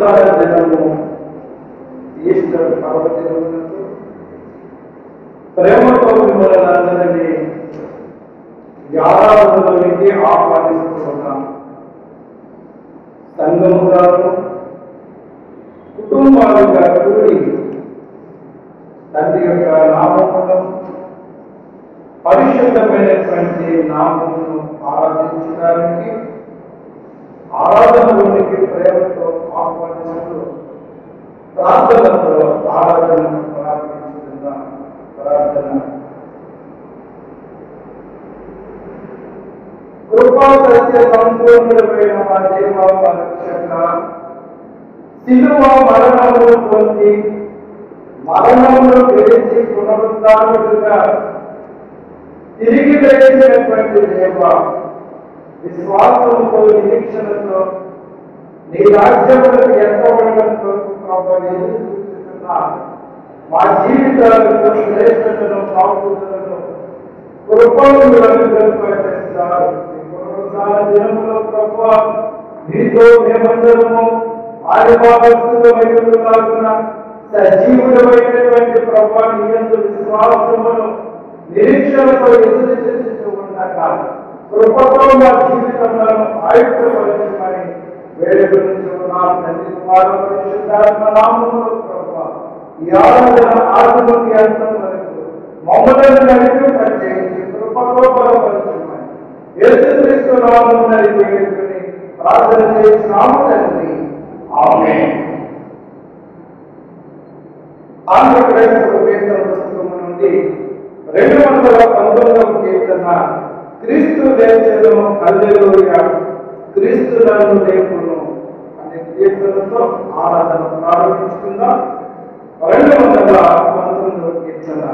పునరుద్ధార దినము ఈస్టర్ ప్రేమతో మిమ్మల్ని అందరినీ ఈ ఆహ్వానిస్తూ ఉన్నాం సంఘముగాను కుటుంబాలుగా కూడి తండ్రి యొక్క నామమును పరిశుద్ధమైనటువంటి నామమును ఆరాధించడానికి ఆరాధనలోనికి ప్రేమతో ఆహ్వానిస్తూ ప్రార్థనతో ఆరాధన ప్రారంభించుకుందాం ప్రార్థన. కృపా సత్య సంపూర్ణుడమైన మా దేవ మా రక్షక శిలువ మరణమును పొంది మరణమును గెలిచి పునరుద్ధారుడుగా తిరిగి లేచినటువంటి దేవ విశ్వాసంతో నిరీక్షణతో నీ రాజ్యములకు ఎక్కబడడం కొరకు ప్రభు మా జీవితాలలో శ్రేష్టతను ప్రాముఖ్యతను కృపను మీరు అనుగ్రహింపజేస్తారు ప్రభు నీతో మేమందరము ఆదివాసులమైనలాగున సజీవులమైనటువంటి ప్రభు నీ విశ్వాసమును నిరీక్షణతో ఎదురు చేసి ఉండగా కృపతో మా జీవితంలో ఆయుక్తపరచమని తండ్రి ప్రభు. ఈ ఆరాధన ఆత్మకి అంతం వరకు మమ్మల్ని కృపతో బలపరచమని యేసుక్రీస్తు ప్రార్థన చేసినాము తండ్రి. ఆమేన్. ఆంధ్రప్రదేశ్ నుండి రెండు వందల పంతొమ్మిదవ కీర్తన క్రీస్తు లేచను హల్లెలూయ క్రీస్తు నన్ను లేపును అనే కీర్తనతో ఆరాధన ప్రారంభించుకుందాం. రెండు వందల పంతొమ్మిదవ కీర్తన.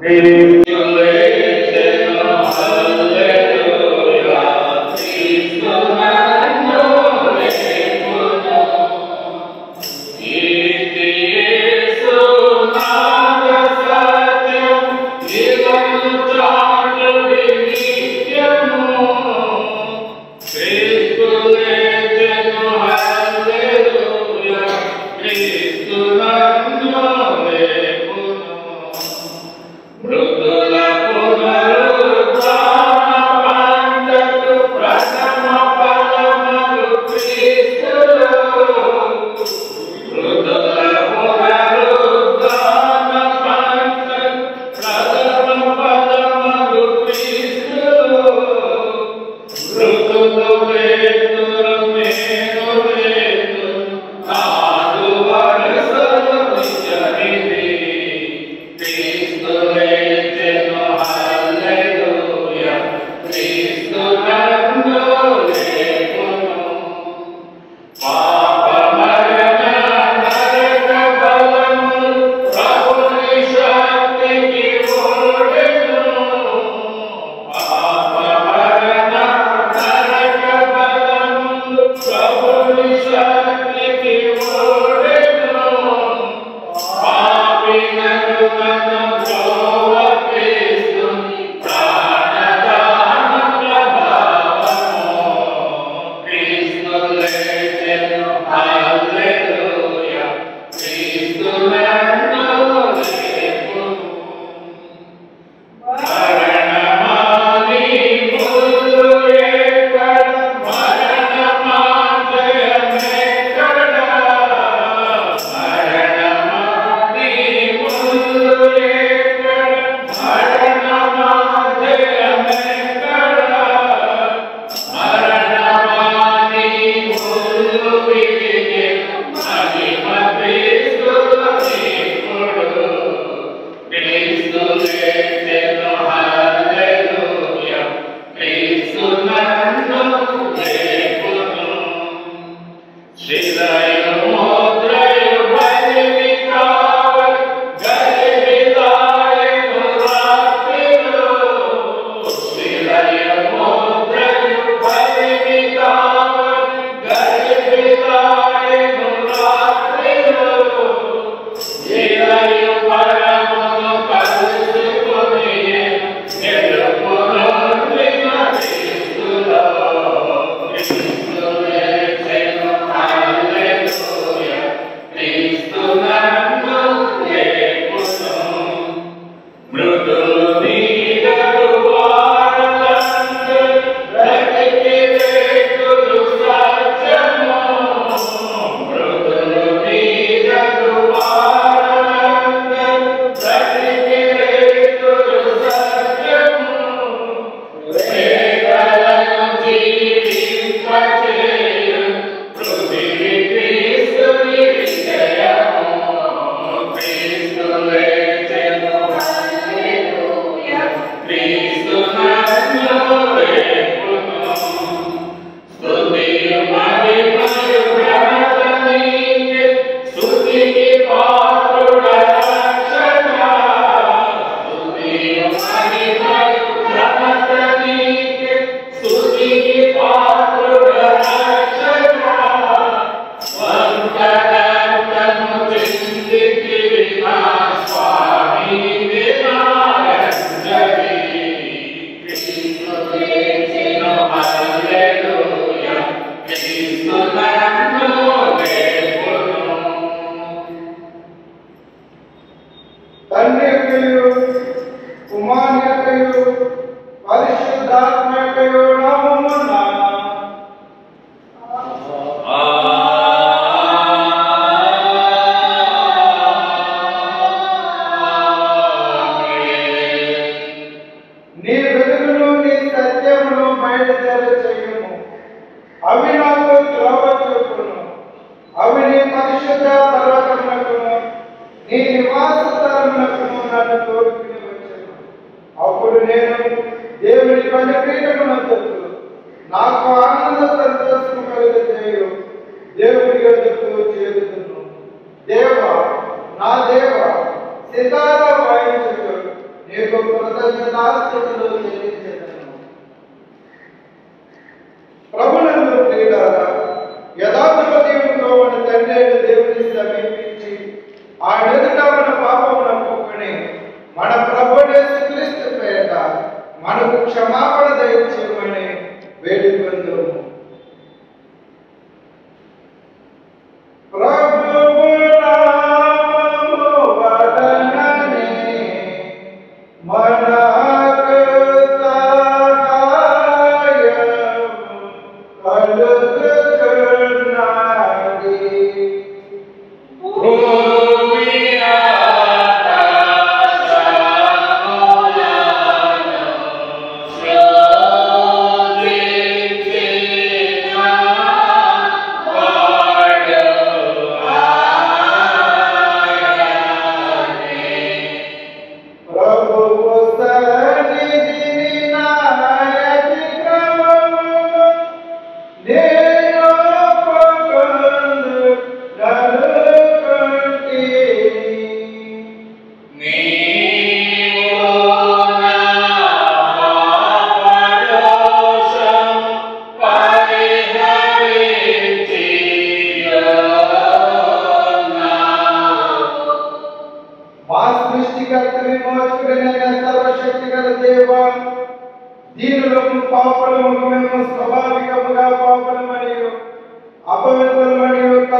మృదుల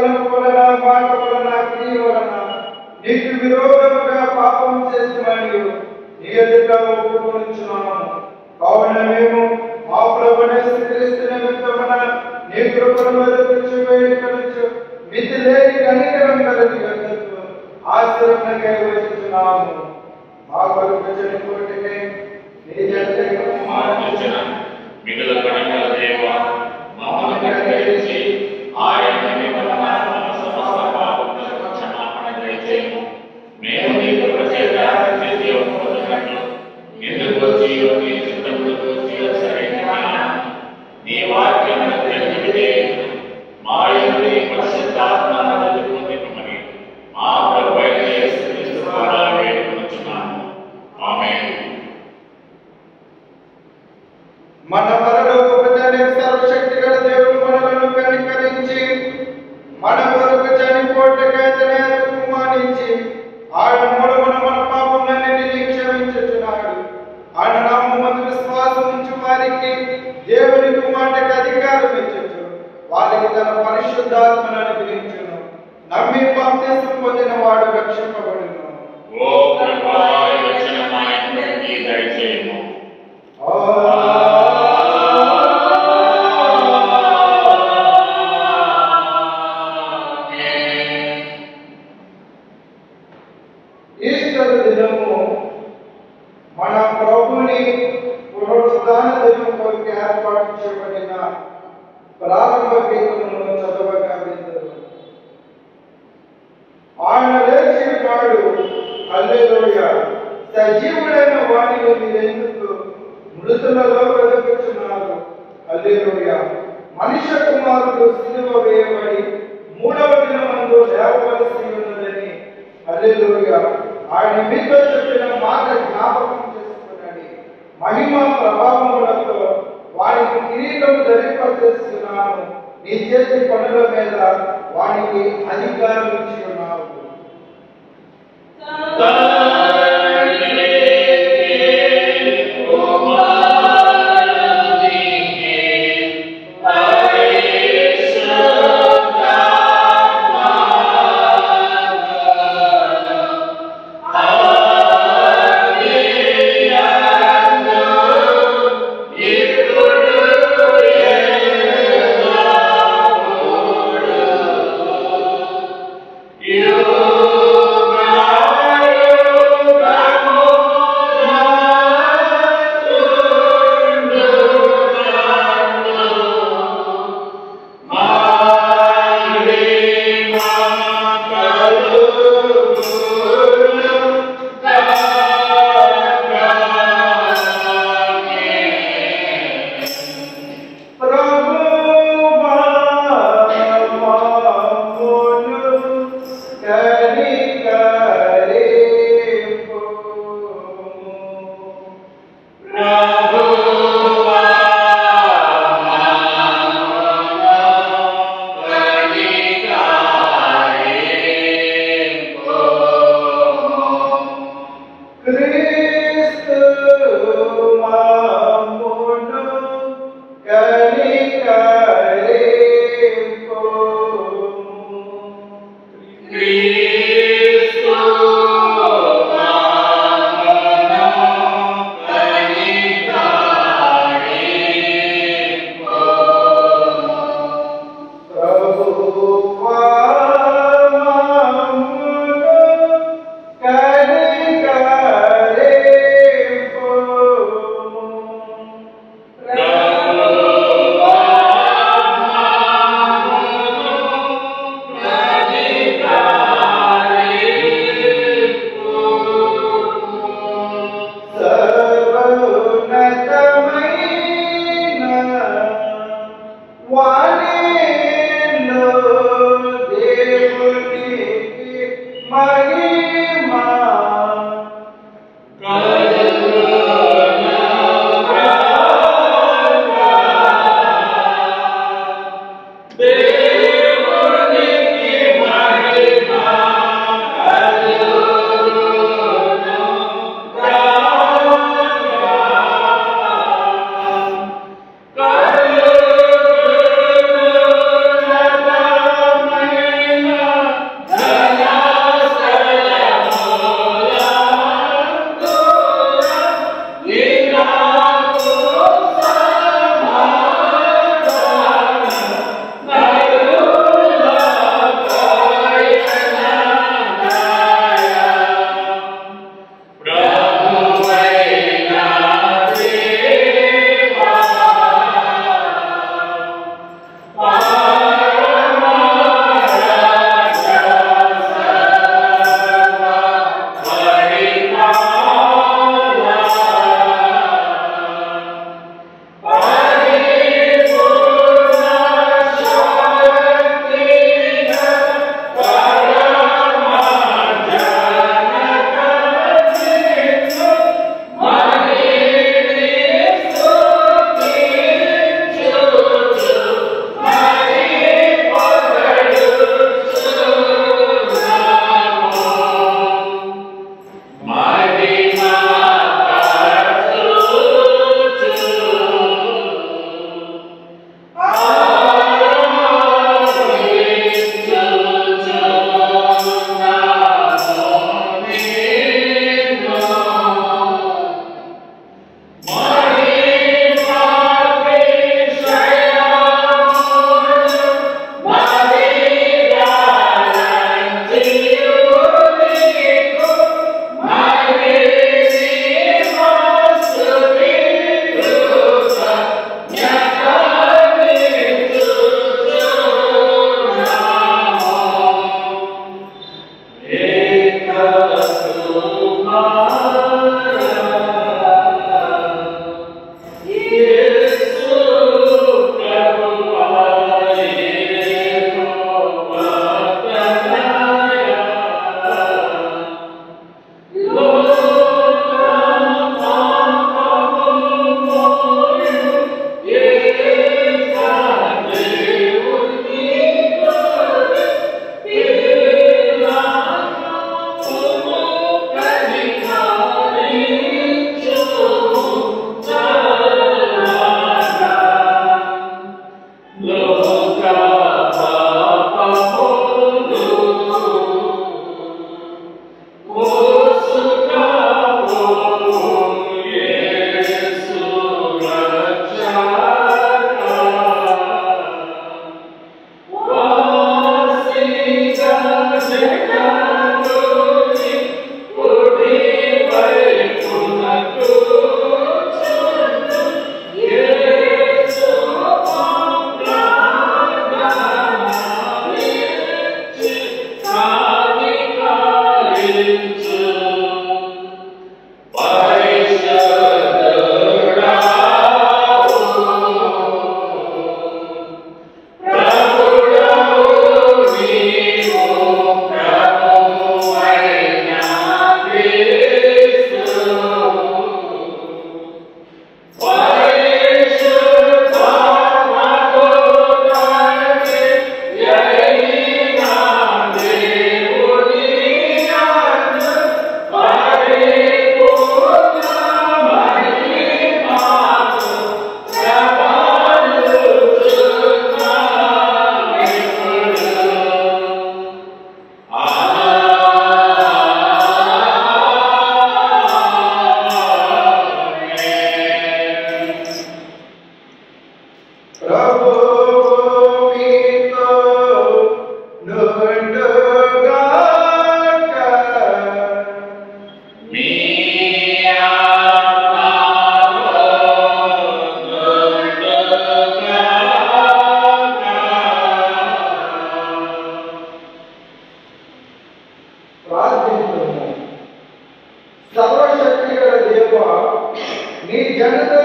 తలంపులన మాటవలన క్రియవలన నీకు విరోధముగా పాపం చేసిన నీ ఎదుట ఒప్పుకొనిచున్నాము కావున మేము మా ప్రభునేసి క్రీస్తు నిమిత్తమున నీ కృపను వెదపించు వేడుకలుచు మితి లేని కనికరం కలిగి గంధత్వ ఆశ్రమకై వచ్చినాము మా కొరకు చనిపోటినే నీ జంటే మిగల కణకల దేవ మమ్మల్ని పరిశుద్ధాత్మను అనుగ్రహించును నమ్మి బాప్తిస్తం పొందిన వాడు రక్షింపబడును. ఓ ప్రభువా రక్షణ మా అందరికీ దయచేయము. ఆమేన్.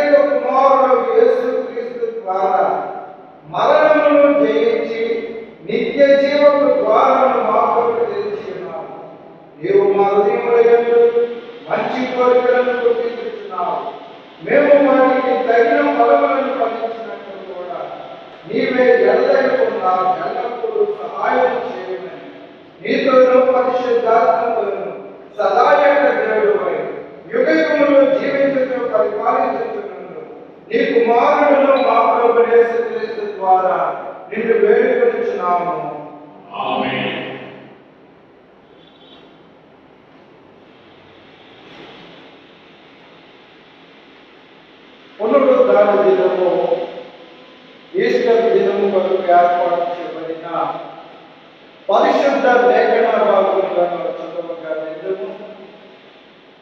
జనదైవ కుమారుడు యేసు క్రీస్తు ద్వారా మరణమును జయించి నిత్య జీవపు ద్వారము మాకు తెరిచినావు నీవు మా హృదయములందు మంచి కోరికలను పుట్టించున్నావు మేము వాటికి తగిన ఫలములను పండించినట్టు కూడా నీవే ఎడదైకుండా ఎల్లప్పుడూ సహాయం చేయమని నీతోనూ పరిశుద్ధాత్మతోను సదాయక దేవుడుపై యుగయుగములో జీవించుతూ పరిపాలించుతున్నందు నీ కుమారుడును మా ప్రభు యేసుక్రీస్తు ద్వారా నిన్ను వేడుకొనిచున్నాము ఆమేన్. పునరుద్ధాన దినము ఈస్టర్ దినము కొరకు ఏర్పాటు చేయబడిన పరిశుద్ధ లేఖన భాగములను చదవగా నిజము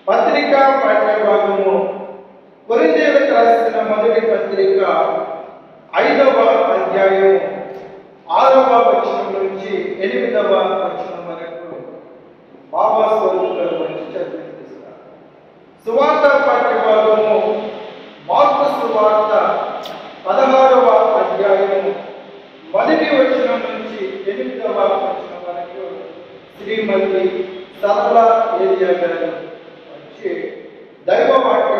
పత్రిక పాఠ్య భాగము కొరిందేవులకు రాసిన మొదటి పత్రిక ఐదవ అధ్యాయం ఆరవ వచనం నుంచి ఎనిమిదవ వచనం వరకు బాబా స్వరూపుల గురించి చదివిస్తారు సువార్త పాఠ్య భాగము మార్పు సువార్త పదహారవ అధ్యాయము మొదటి వచనం నుంచి ఎనిమిదవ వచనం వరకు శ్రీమతి సరళ ఏరియా గారు వచ్చి దైవ వాక్య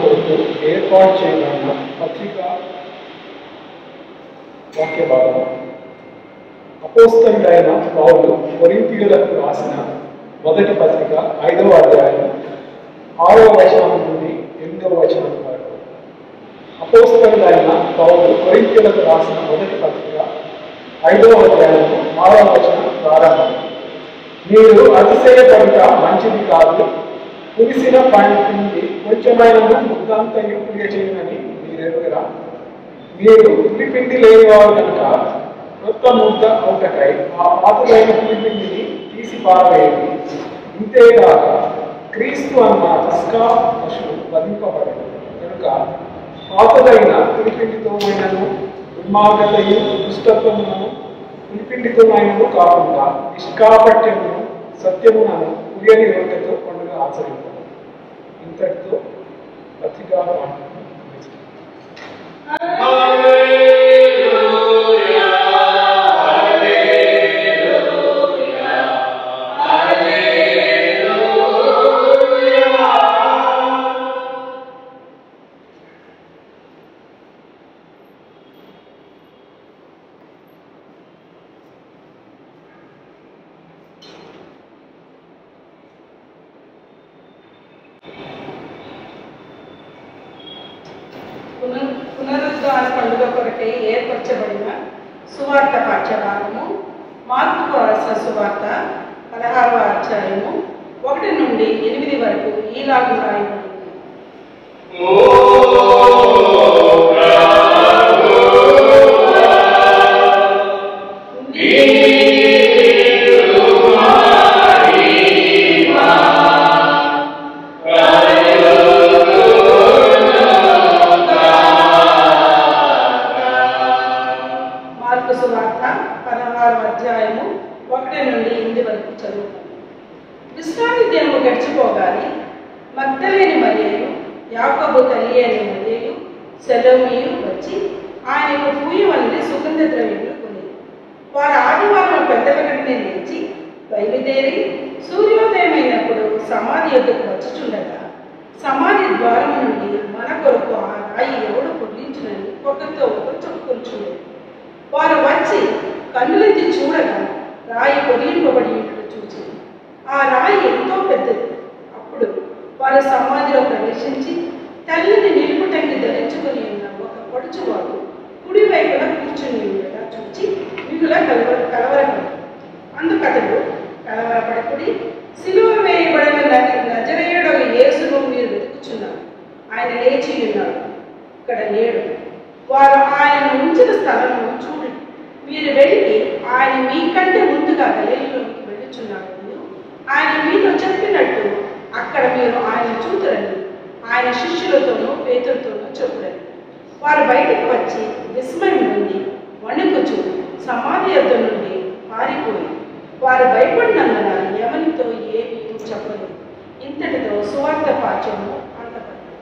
కొరకు ఏర్పాటు చేయబడిన పత్రిక వాక్య భాగం అపోస్తలుడైన పౌలు కొరింతీయులకు రాసిన మొదటి పత్రిక ఐదవ అధ్యాయం ఆరవ వచనం నుండి ఎనిమిదవ వచనం వరకు. అపోస్తలుడైన పౌలు కొరింతీయులకు రాసిన మొదటి పత్రిక ఐదవ అధ్యాయం ఆరవ వచనం ప్రారంభం. మీరు అతిశయపడుట మంచిది కాదు. కురిసిన పండి కొంచెమైన ముద్దంతయు పులియ చేయమని మీరెరుగరా మీరు పులిపిండి లేనివారు కనుక కొత్త ముద్ద ఒకటై ఆ పాతలైన పులిపిండిని తీసి పారవేయండి. ఇంతేగాక క్రీస్తు అన్న పస్కా పశువు వధింపబడదు. కనుక పులిపిండితో ఉమ్మా దుర్మార్గతయు దుష్టత్వమును పులిపిండితోనైనను కాకుండా నిష్కాపట్యమును సత్యమునను పులియని రోడ్డుతో పండుగ ఆచరించారు ఇంతటితో పత్రికా ఆయన మీతో చెప్పినట్టు అక్కడ మీరు ఆయన చూతురండి. ఆయన శిష్యులతోనూ పేతులతోనూ చెప్పురని వారు బయటకు వచ్చి విస్మయం నుండి వణుకుచు సమాధి యొద్ద నుండి పారిపోయి వారు భయపడినందున ఎవరితో ఏమి చెప్పరు ఇంతటితో సువార్త పాఠ్యము అంతపడుతుంది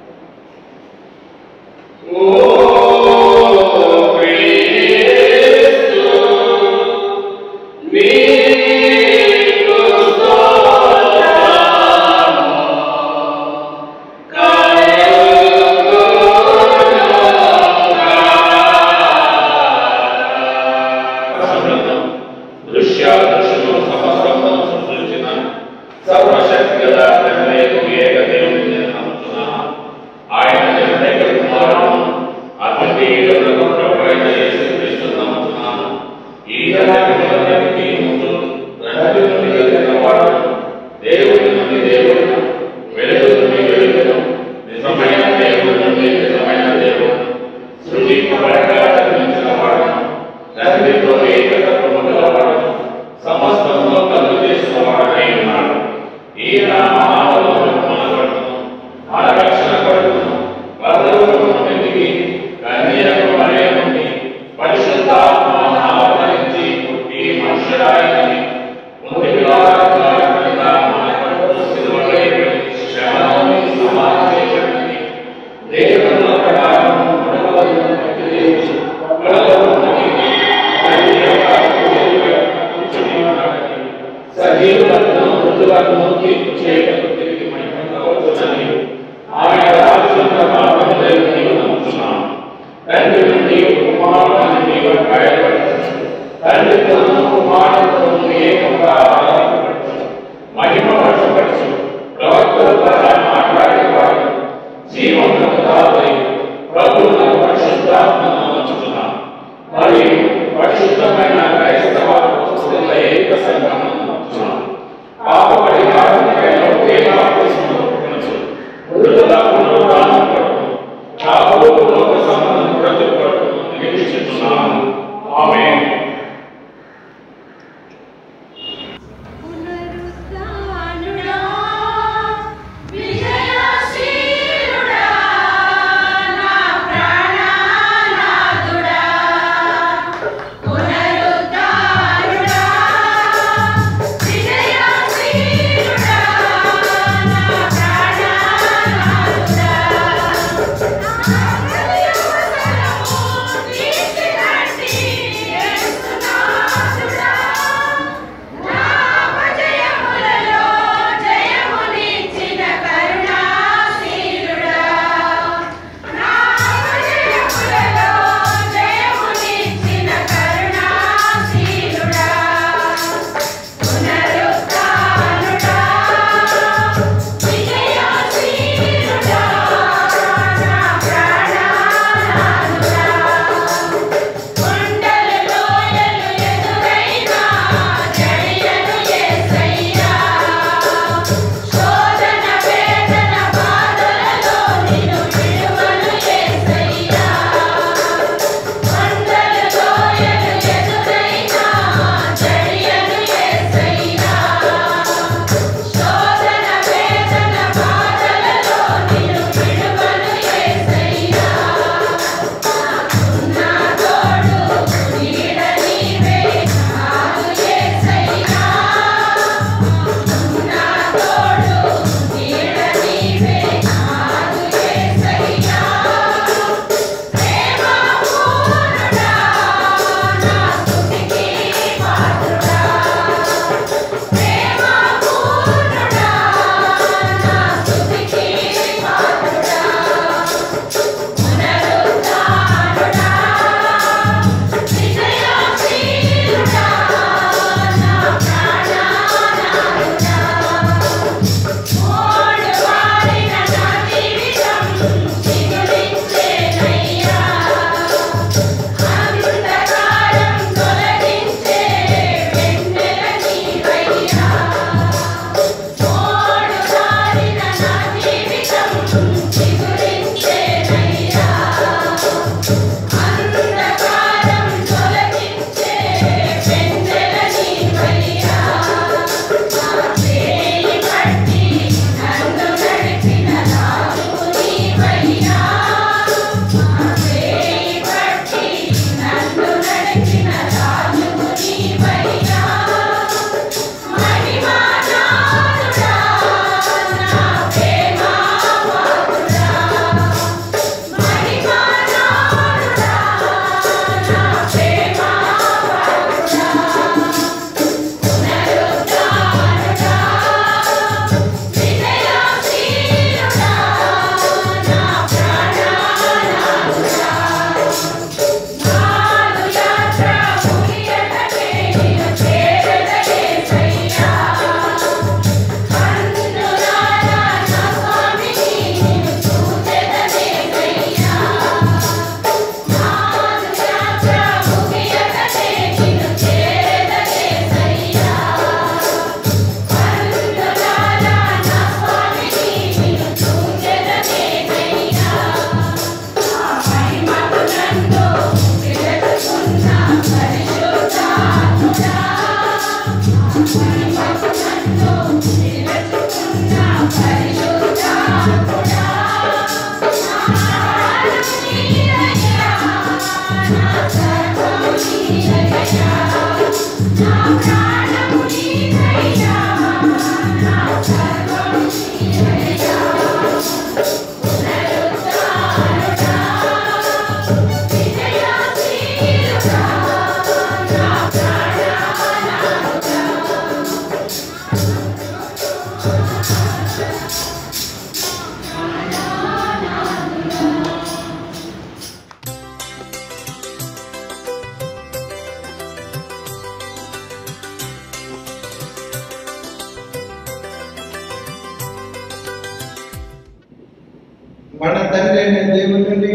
మన తండ్రి అయిన దేవుని నుండి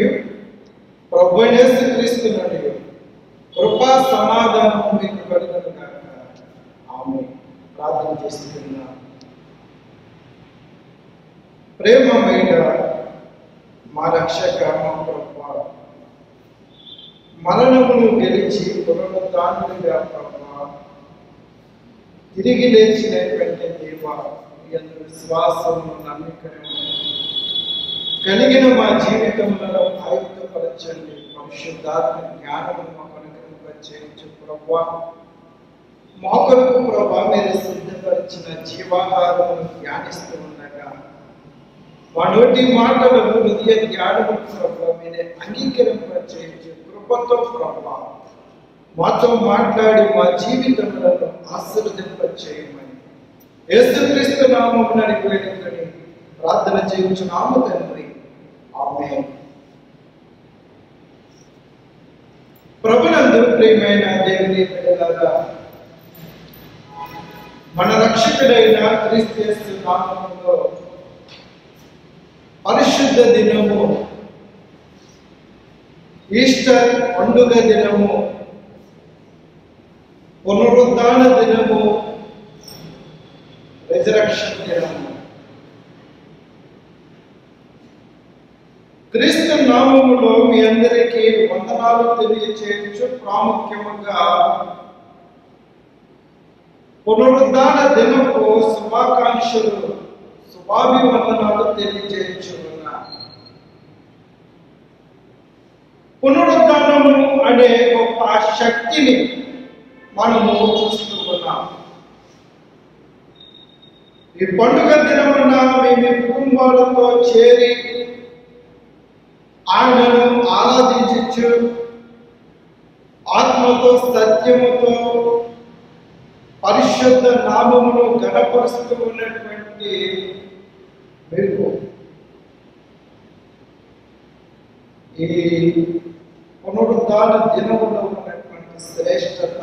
ప్రభు క్రీస్తు నుండి కృపా సమాధానం మీకు కలుగును కాక ఆమె ప్రార్థన చేస్తున్నా ప్రేమమైన మా రక్షక మా ప్రభు మరణమును గెలిచి పునరుద్ధానుడిగా ప్రభు తిరిగి లేచినటువంటి దేవ మీ యందు విశ్వాసము నమ్మికను కలిగిన మా జీవితంలో ఆయుధపరచండి. పరిశుద్ధాత్మ జ్ఞానము మాకు అనుగ్రహించు ప్రభా మా కొరకు ప్రభా మీరు సిద్ధపరిచిన జీవాహారమును ధ్యానిస్తూ ఉండగా మా నోటి మాటలు హృదయ జ్ఞానము ప్రభా మీరే అంగీకరింపచేయించు కృపతో ప్రభా మాతో మాట్లాడి మా జీవితములను ఆశీర్వదింపచేయమని. యేసుక్రీస్తు నామం వేడుకొని ప్రార్థన చేయించు నామ తండ్రి. ఆమె ప్రభునందు ప్రియమైన దేవుని బిడ్డలారా మన రక్షకుడైన క్రీస్తు నామంలో పరిశుద్ధ దినము ఈస్టర్ పండుగ దినము పునరుద్ధాన దినము రిజరక్షన్ దినము. క్రీస్తు నామములో మీ అందరికీ వందనాలు తెలియచేయచ్చు ప్రాముఖ్యముగా పునరుద్ధాన దినపు శుభాకాంక్షలు శుభాభివందనాలు తెలియచేయచ్చు పునరుద్ధానము అనే గొప్ప శక్తిని మనము చూస్తూ ఉన్నాం ఈ పండుగ దినమున మేము కుటుంబాలతో చేరి ఆయనను ఆరాధించచ్చు. ఆత్మతో సత్యముతో పరిశుద్ధ నామమును గణపరుస్తూ ఉన్నటువంటి మీకు ఈ పునరుద్ధాన దినములో ఉన్నటువంటి శ్రేష్టత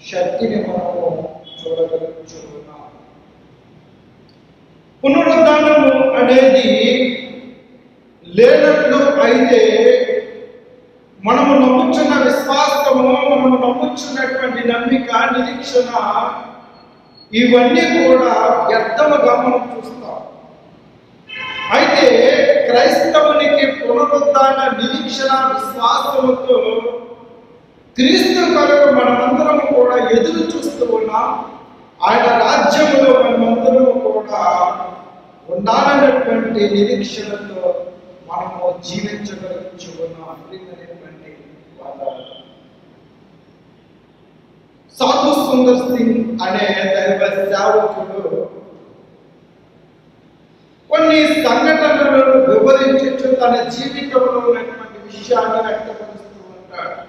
శక్తిని మనము చూడగలుగుతున్నాం పునరుద్ధానము అనేది లేనట్లు అయితే మనము నమ్ముచున్న విశ్వాసము మనము నమ్ముచున్నటువంటి నమ్మిక నిరీక్షణ ఇవన్నీ కూడా వ్యర్థముగా మనం చూస్తాం. అయితే క్రైస్తవునికి పునరుద్ధాన నిరీక్షణ విశ్వాసముతో క్రీస్తు కొరకు మనమందరం కూడా ఎదురు చూస్తూ ఉన్నాం. ఆయన రాజ్యంలో మనమందరం కూడా ఉండాలన్నటువంటి నిరీక్షణతో మనము జీవించగలుగుచు వాతావరణం సాధు సుందర్ సింగ్ అనే దైవ సేవకుడు కొన్ని సంఘటనలను వివరించు తన జీవితంలో ఉన్నటువంటి విషయాన్ని వ్యక్తపరుస్తూ ఉంటాడు.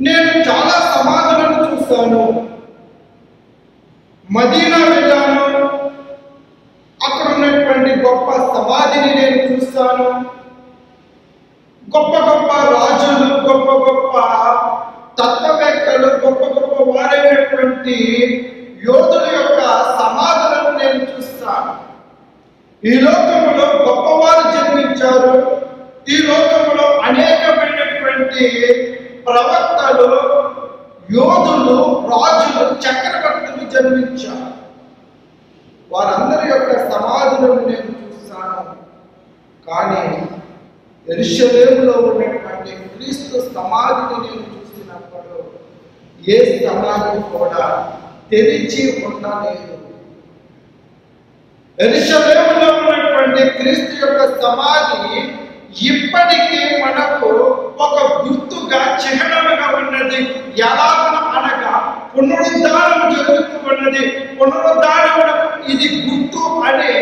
నేను చాలా సమాధులను చూశాను. మదీనా విధానం అక్కడ ఉన్నటువంటి గొప్ప సమాధిని నేను చూస్తాను. గొప్ప గొప్ప రాజులు గొప్ప గొప్ప తత్వవేత్తలు గొప్ప గొప్ప వారైనటువంటి యోధుల యొక్క సమాధులను నేను చూస్తాను. ఈ లోకములో గొప్పవారు జన్మించారు. ఈ లోకంలో అనేకమైనటువంటి ప్రవక్తలు యోధులు రాజులు చక్రవర్తులు జన్మించారు. వారందరి యొక్క సమాధులను నేను చూస్తాను కానీ ఎరుషలేములో ఉన్నటువంటి క్రీస్తు సమాధిని నేను చూసినప్పుడు ఏ సమాధి కూడా తెరిచి ఉండలేదు. ఎరుషలేములో ఉన్నటువంటి క్రీస్తు యొక్క సమాధి ఇప్పటికీ మనకు ఒక గుర్తుగా చిహ్నముగా ఉన్నది. ఎలా అనగా పునరుద్ధారం జరుగుతూ ఉన్నది. పునరుద్ధానం ఇది గుర్తు అనే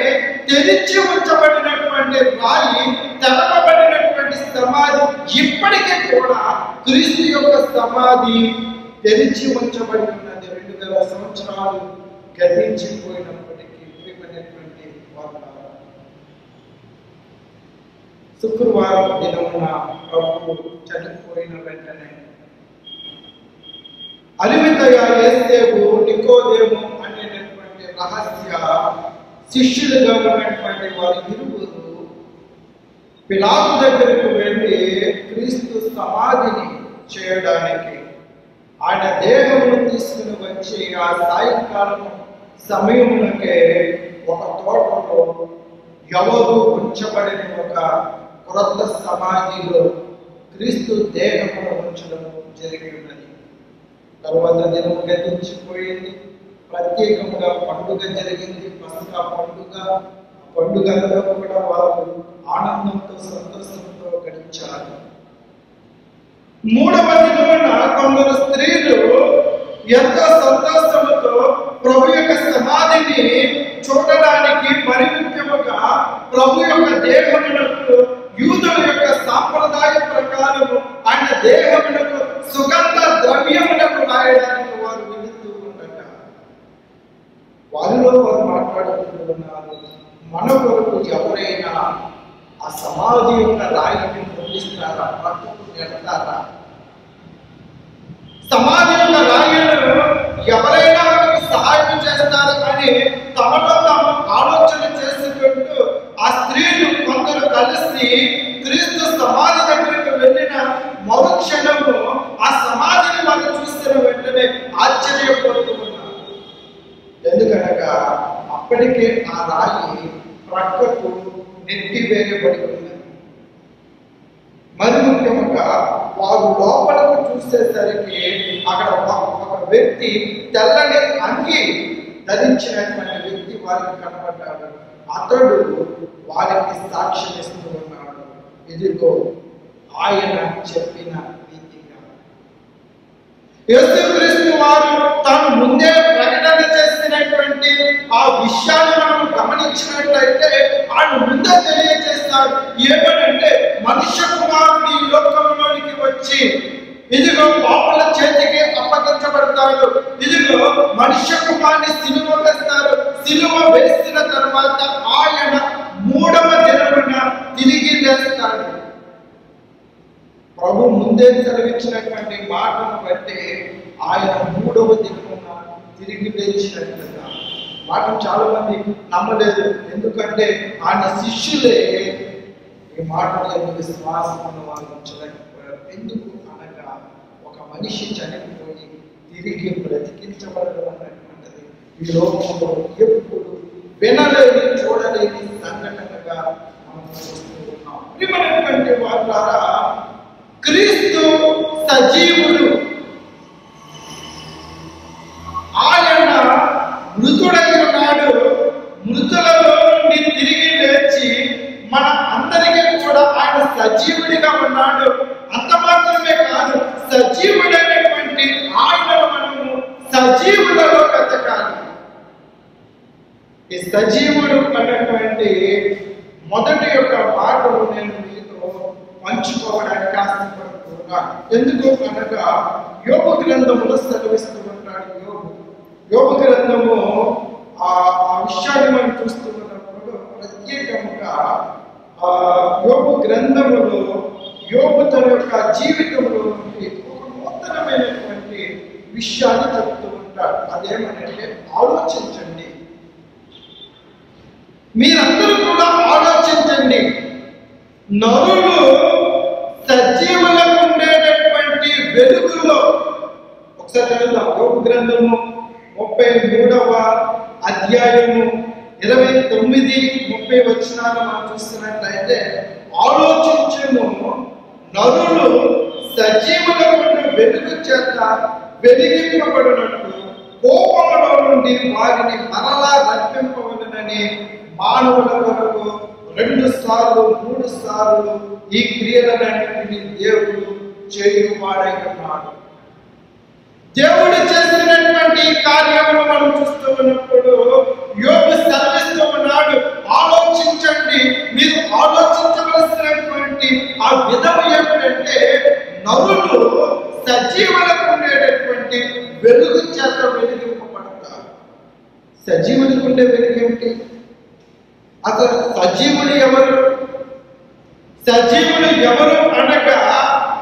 తెరిచి ఉంచబడినటువంటి రాయి తెలపబడినటువంటి సమాధి ఇప్పటికీ కూడా క్రీస్తు యొక్క సమాధి తెరిచి ఉంచబడి ఉన్నది. రెండు వేల సంవత్సరాలు గతించిపోయినప్పటికీ వాతావరణం శుక్రవారం దినమున ప్రభు చనిపోయిన వెంటనే అరిమితయ ఏసేపు నికోదేము అనేటటువంటి రహస్య శిష్యులుగా ఉన్నటువంటి వారి ఇరువురు పిలాపు దగ్గరకు వెళ్ళి క్రీస్తు సమాధిని చేయడానికి ఆయన దేహమును తీసుకుని వచ్చి ఆ సాయంకాలం సమయమునకే ఒక తోటలో ఎవరు ఉంచబడిన ఒక కొరత సమాధిలో క్రీస్తు దేహమును ఉంచడం జరిగి ఉన్నది తర్వాత దినము గతించిపోయింది ప్రత్యేకముగా పండుగ జరిగింది. పసకా పండుగ. ఆ కూడా వారు ఆనందంతో సంతోషంతో గడించారు. మూడవ దినమున కొందరు స్త్రీలు ఎంతో సంతోషముతో ప్రభు యొక్క సమాధిని చూడడానికి మరి ప్రభు యొక్క దేహమునకు యూదుల యొక్క సాంప్రదాయ ప్రకారము ఆయన దేహమునకు సుగంధ ద్రవ్యమునకు రాయడానికి వారు వెళుతూ ఉండట వారిలో వారు మాట్లాడుతున్నారు మన కొరకు ఎవరైనా ఆ సమాధి యొక్క రాయిని పొందిస్తారా? పట్టుకు నెడతారా సమాధి యొక్క రాయిలను ఎవరైనా మనకు సహాయం చేస్తారు అని తమలో తాము ఆలోచన చేసుకుంటూ ఆ స్త్రీలు కలిసి క్రీస్తు సమాధి దగ్గరికి వెళ్ళిన మరుక్షణము ఆ సమాధిని వాళ్ళు చూస్తున్న వెంటనే ఆశ్చర్యపోతూ ఉన్నారు ఎందుకనగా అప్పటికే ఆ రాయి ప్రక్కకు నెట్టి వేయబడి ఉన్నది. మరి ముఖ్యంగా వారు లోపలకు చూసేసరికి అక్కడ ఒక- ఒక వ్యక్తి తెల్లని అంగి ధరించినటువంటి వ్యక్తి వారికి కనబడ్డాడు అతడు వారికి సాక్ష్యం ఇస్తూ ఉన్నాడు. ఇదిగో ఆయన చెప్పిన రీతిగా యేసుక్రీస్తు వారు తాను ముందే ప్రకటన చేసినటువంటి ఆ విషయాన్ని మనం గమనించినట్లయితే ఆయన ముందే తెలియజేస్తాడు ఏమనంటే మనుష్య కుమారుడు ఈ లోకంలోనికి వచ్చి ఇదిగో పాపల చేతికి అప్పగించబడతాడు. ఇదిగో మనుష్య కుమారుని సిలువ వేస్తారు. సిలువ వేసిన తర్వాత ఆయన మూడవ దినమున తిరిగి లేస్తాడు ప్రభు ముందే సెలవిచ్చినటువంటి మాటను బట్టి ఆయన మూడవ దిక్కున తిరిగి లేచినట్లుగా. మాట చాలా మంది నమ్మలేదు. ఎందుకంటే ఆయన శిష్యులే ఈ మాటలను విశ్వాసం ఉన్న వాళ్ళు ఉంచలేకపోయారు. ఎందుకు అనగా ఒక మనిషి చనిపోయి తిరిగి బ్రతికించబడడం అనేటువంటిది ఈ లోకంలో ఎప్పుడు వినలేని చూడలేని సంఘటనగా మనం చూస్తూ ఉన్నాం. ప్రియమైనటువంటి ద్వారా క్రీస్తు సజీవుడు. ఆయన మృతుడై ఉన్నాడు మృతులలో నుండి తిరిగి లేచి మన అందరికీ కూడా ఆయన సజీవుడిగా ఉన్నాడు. అంత మాత్రమే కాదు సజీవుడైనటువంటి ఆయనను మనము సజీవులలో కథకాలి ఈ సజీవుడు అన్నటువంటి మొదటి యొక్క పాటలు నేను మీతో పంచుకోవడానికి ఆశపడుతున్నాను ఎందుకు అనగా యోగ గ్రంథములో సెలవిస్తూ ఉంటాడు యోగు. యోగ గ్రంథము ఆ ఆ విషయాన్ని మనం చూస్తున్నప్పుడు ప్రత్యేకంగా ఆ యోగ గ్రంథములో యోగు తన యొక్క జీవితంలో నుండి ఒక నూతనమైనటువంటి విషయాన్ని చెప్తూ ఉంటాడు. అదేమనంటే ఆలోచించండి. మీరందరూ కూడా ఆలోచించండి. నరులు సజీవులకు ఉండేటటువంటి వెలుగులో ఒకసారి చదువుదాం. యోగ గ్రంథము ముప్పై మూడవ అధ్యాయము ఇరవై తొమ్మిది ముప్పై వచ్చినాలు మనం చూస్తున్నట్లయితే ఆలోచించును నరులు సజీవులకు వెలుగు చేత వెలిగింపబడినట్టు కోపంలో నుండి వారిని మరలా రప్పింపవలనని మానవుల వరకు రెండు సార్లు మూడు సార్లు ఈ క్రియలన్నింటినీ దేవుడు చేయువాడై ఉన్నాడు దేవుడు చేసినటువంటి ఈ కార్యములు మనం చూస్తూ ఉన్నప్పుడు యోగు సర్విస్తూ ఉన్నాడు ఆలోచించండి మీరు ఆలోచించవలసినటువంటి ఆ విధము ఏమిటంటే నవ్వులు సజీవులకు ఉండేటటువంటి వెలుగు చేత వెలిగింపబడతారు. సజీవులకు ఉండే వెలుగు అసలు సజీవుడు ఎవరు? సజీవుడు ఎవరు అనగా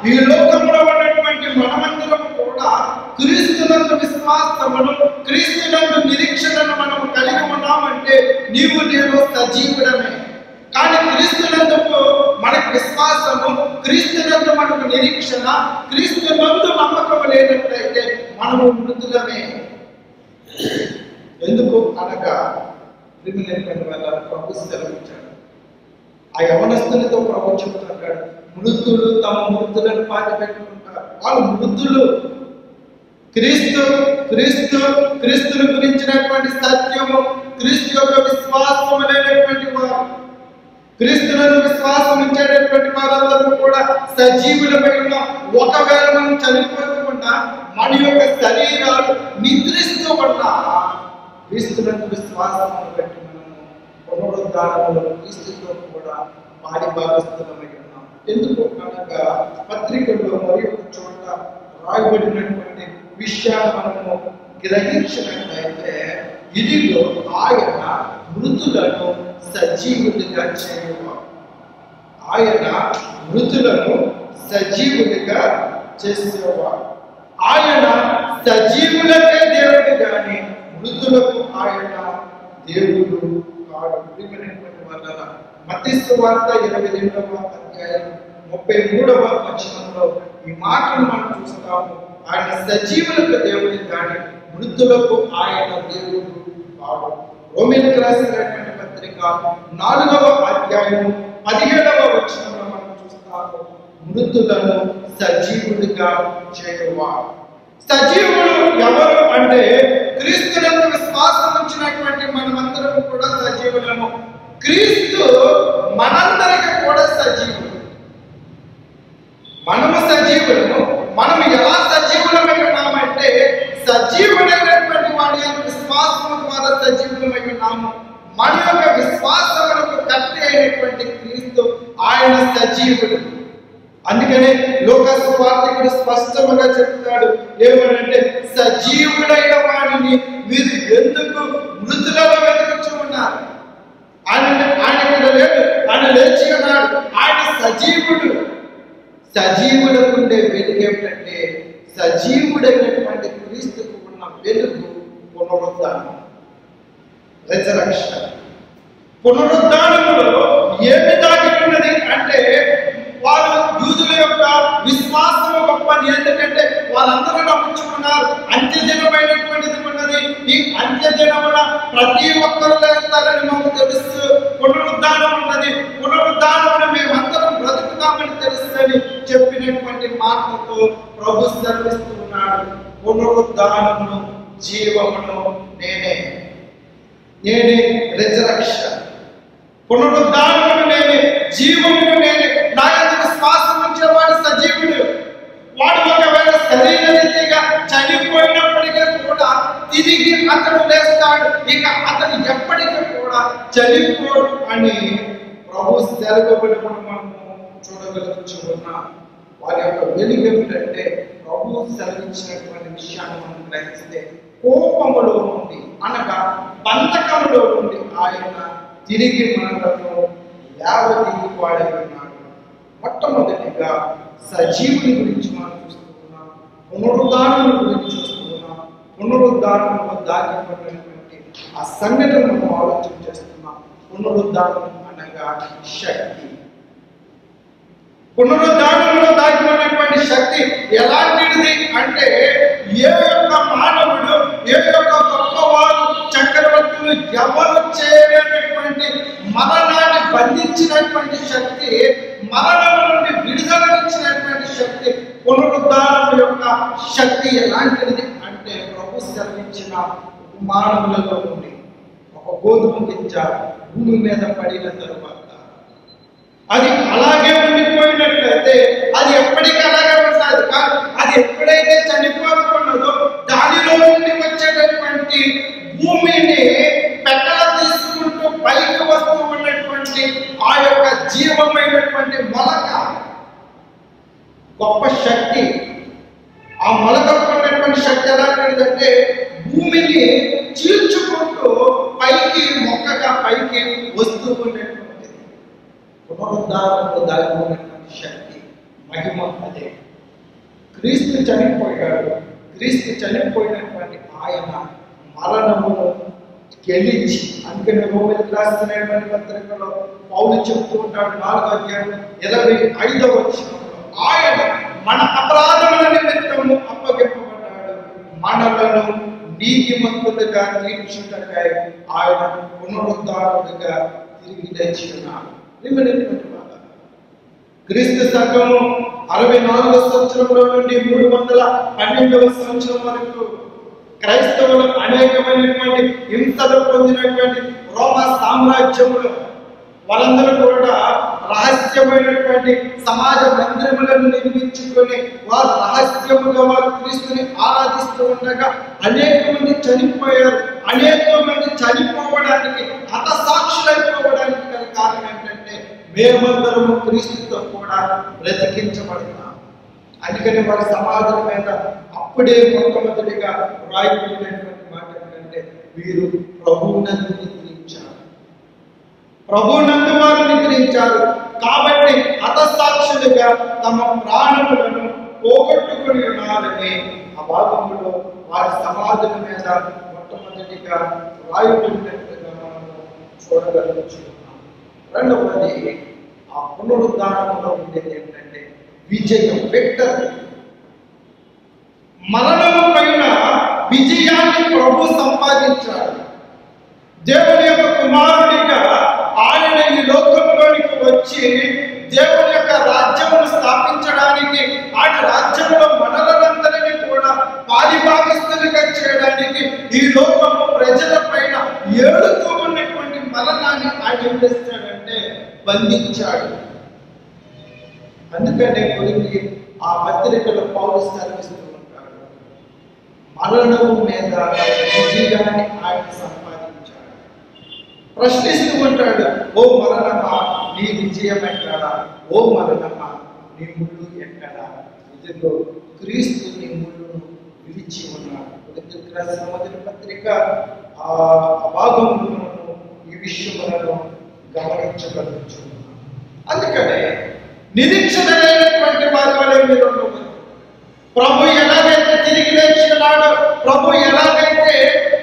ఈ లోకంలో ఉన్నటువంటి మనమందరం కూడా క్రీస్తునందు విశ్వాసమును క్రీస్తునందు నిరీక్షణను మనం కలిగి ఉన్నామంటే నీవు నేను సజీవుడమే కానీ క్రీస్తునందుకు మనకు విశ్వాసము క్రీస్తునందు మనకు నిరీక్షణ క్రీస్తునందు నమ్మకం లేనట్లయితే మనము మృతులమే. ఎందుకు? అనగా క్రిమినల్ వల్ల ప్రభు సెలవించాడు ఆ యవనస్తులతో ప్రభు చెప్తున్నాడు మృతులు తమ మృతులను పాతి పెట్టుకుంటారు వాళ్ళు మృతులు. క్రీస్తు క్రీస్తు క్రీస్తుని గురించినటువంటి సత్యము క్రీస్తు యొక్క విశ్వాసం అనేటువంటి వారు. క్రీస్తులను విశ్వాసం ఇచ్చేటటువంటి వారందరూ కూడా సజీవులపై ఉన్న ఒకవేళ మనం చనిపోకుండా మన యొక్క శరీరాలు నిద్రిస్తూ ఉన్నా క్రీస్తులను విశ్వాసము బట్టి మనము పునరుద్ధారంలో క్రీస్తుతో కూడా పాడి భాగస్థులమై ఉన్నాం ఎందుకు? అనగా పత్రికల్లో మరి ఒక చోట రాయబడినటువంటి విషయాలు మనము గ్రహించినట్లయితే ఇదిలో ఆయన మృతులను సజీవులుగా చేయవాడు. ఆయన మృతులను సజీవులుగా చేసేవాడు. ఆయన సజీవులకే దేవుడు కానీ వృద్ధులకు ఆయన దేవుడు కాడు. ప్రియమైనటువంటి వల్ల మధ్యస్థ వార్త ఇరవై రెండవ అధ్యాయం ముప్పై మూడవ వచనంలో ఈ మాటను మనం చూస్తాము ఆయన సజీవులకు దేవుడి కానీ మృతులకు ఆయన దేవుడు కాడు. రోమిలకు రాసినటువంటి పత్రిక నాలుగవ అధ్యాయం పదిహేడవ వచనంలో మనం చూస్తాము మృతులను సజీవుడిగా చేయవాడు. సజీవుడు ఎవరు అంటే క్రీస్తునందు విశ్వాసం ఉంచినటువంటి మనమందరం కూడా సజీవులము. క్రీస్తు మనందరికి కూడా సజీవుడు. మనము సజీవులము మనం ఎలా సజీవులమై ఉన్నామంటే సజీవుడైనటువంటి వాడి యొక్క విశ్వాసం ద్వారా సజీవులమై ఉన్నాము మన యొక్క విశ్వాసములకు కత్తి అయినటువంటి క్రీస్తు ఆయన సజీవుడు. అందుకనే లోకస్ వార్తకుడు స్పష్టంగా చెప్తాడు ఏమనంటే సజీవుడైన వాడిని మీరు ఎందుకు మృతులలో వెతుకుతూ ఉన్నారు? ఆయన ఆయన ఇక్కడ లేడు ఆయన లేచి ఉన్నాడు. ఆయన సజీవుడు. సజీవులకు ఉండే వెలుగు ఏమిటంటే సజీవుడైనటువంటి క్రీస్తుకు ఉన్న వెలుగు పునరుద్ధానం. రెజరక్షన్ పునరుద్ధానంలో ఏమి దాగి ఉన్నది అంటే వారు యూదుల యొక్క విశ్వాసం గొప్ప ఎందుకంటే వాళ్ళందరూ నమ్ముచుకున్నారు అంత్యదినమైనటువంటిది ఉన్నది. ఈ అంత్యదినమున ప్రతి ఒక్కరు లేస్తారని మాకు తెలుసు. పునరుద్ధానం ఉన్నది. పునరుద్ధానం మేమందరం బ్రతుకుతామని తెలుసని చెప్పినటువంటి మాటలతో ప్రభు సెలవిస్తున్నాడు. పునరుద్ధానమును జీవమును నేనే. నేనే రిజరక్షన్ పునరుద్ధానమును నేనే. జీవమును నేనే. నా యొక్క విశ్వాసం ఉంచేవాడు సజీవుడు వాడు ఒకవేళ శరీర రీతిగా చనిపోయినప్పటికీ కూడా తిరిగి అతడు లేస్తాడు ఇక అతను ఎప్పటికీ కూడా చనిపోడు అని ప్రభు సెలవుబడినప్పుడు మనము చూడగలుగుతున్నా వారి యొక్క వెలుగు ఏమిటంటే ప్రభు సెలవిచ్చినటువంటి విషయాన్ని మనం గ్రహిస్తే కోపములో నుండి అనగా బంధకములో నుండి ఆయన తిరిగి మనలను లేవదీగి వాడై ఉన్నాడు. మొట్టమొదటిగా సజీవుని గురించి మనం చూస్తున్నాం. పునరుద్ధానం గురించి చూస్తున్నాం. పునరుద్ధానంలో దాగిపడినటువంటి ఆ సంఘటన మనం ఆలోచన చేస్తున్నాం. పునరుద్ధానం అనగా శక్తి. పునరుద్ధానంలో దాగి శక్తి ఎలాంటిది అంటే ఏ యొక్క మానవుడు ఏ యొక్క గొప్పవారు చక్రవర్తులు ఎవరు చేయలేనటువంటి మరణాన్ని బంధించినటువంటి శక్తి మరణం నుండి విడుదలనిచ్చినటువంటి శక్తి పునరుద్ధానం యొక్క శక్తి ఎలాంటిది అంటే ప్రభు సెలవించిన మానవులలో నుండి ఒక గోధుమ గింజ భూమి మీద పడిన తరువాత. అది అలాగే ఉండిపోయినట్లయితే అది ఎప్పటికీ అలాగే ఉంటుంది కానీ అది ఎప్పుడైతే చనిపోతున్నదో దానిలో నుండి వచ్చేటటువంటి భూమిని సజీవమైనటువంటి మొలక గొప్ప శక్తి. ఆ మొలకకు ఉన్నటువంటి శక్తి ఎలాంటిదంటే భూమిని చీల్చుకుంటూ పైకి మొక్కగా పైకి వస్తూ ఉండేటువంటిది. పునరుద్ధారణలో దాగి ఉన్నటువంటి శక్తి మహిమ అదే. క్రీస్తు చనిపోయాడు. క్రీస్తు చనిపోయినటువంటి ఆయన మరణమును గెలిచి అందుకని రోమిలకు రాసినటువంటి పత్రికలో పౌలు చెప్తూ ఉంటాడు నాలుగో అధ్యాయం ఇరవై ఐదవ వచనంలో ఆయన మన అపరాధముల నిమిత్తము అప్పగింపబడ్డాడు. మనలను నీతిమంతులుగా తీర్చుటకై ఆయన పునరుద్ధారుడుగా తిరిగి తెచ్చుకున్నాడు ప్రియమైనటువంటి క్రీస్తు శకము అరవై నాలుగో సంవత్సరంలో నుండి మూడు వందల పన్నెండవ సంవత్సరం వరకు క్రైస్తవులు అనేకమైనటువంటి హింసలు పొందినటువంటి రోమ సామ్రాజ్యములు వాళ్ళందరూ కూడా రహస్యమైనటువంటి సమాజ మందిరములను నిర్మించుకొని వారు రహస్యముగా వారు క్రీస్తుని ఆరాధిస్తూ ఉండగా అనేక మంది చనిపోయారు. అనేక మంది చనిపోవడానికి హతసాక్షులైపోవడానికి గల కారణం ఏంటంటే మేమందరము క్రీస్తుతో కూడా బ్రతికించబడతాం. అందుకని వారి సమాజం మీద అప్పుడే మొట్టమొదటిగా రాయబడినటువంటి మాట ఏంటంటే వీరు ప్రభునందు నిద్రించారు ప్రభునందు వారు నిద్రించారు కాబట్టి హతసాక్షులుగా తమ ప్రాణములను పోగొట్టుకుని ఉన్నారని ఆ భాగంలో వారి సమాధుల మీద మొట్టమొదటిగా రాయబడినట్లుగా మనము చూడగలుగుతున్నాం రెండవది ఆ పునరుద్ధానంలో ఉండేది ఏంటంటే విజయం విక్టర్ మరణము పైన విజయాన్ని ప్రభు సంపాదించాడు. దేవుని యొక్క కుమారుడిగా ఆయన ఈ లోకంలోనికి వచ్చి దేవుని యొక్క రాజ్యమును స్థాపించడానికి ఆయన రాజ్యంలో మనలందరినీ కూడా పారిభాగస్తులుగా చేయడానికి ఈ లోకము ప్రజల పైన ఏడుతూ ఉన్నటువంటి మరణాన్ని ఆయన ఏం చేస్తాడంటే బంధించాడు. అందుకనే కొరికి ఆ పత్రికలో పౌరు స్థాపిస్తూ ఉంటాడు మరణము మీద విజయాన్ని ఆయన సంపాదించాడు. ప్రశ్నిస్తూ ఉంటాడు ఓ మరణమా? నీ విజయం ఎక్కడా? ఓ మరణమా? నీ ముళ్ళు ఎక్కడా? ఇదిగో క్రీస్తు నీ ముళ్ళును విడిచి ఉన్నాడు. కొరింథీయులకు మొదటి పత్రిక ఆ భాగంలో ఈ విషయములను గమనించగలుగుతున్నాం అందుకనే నిరీక్షణ వారి వలె మీరు ప్రభు ఎలాగైతే తిరిగి లేచినాడో ప్రభు ఎలాగైతే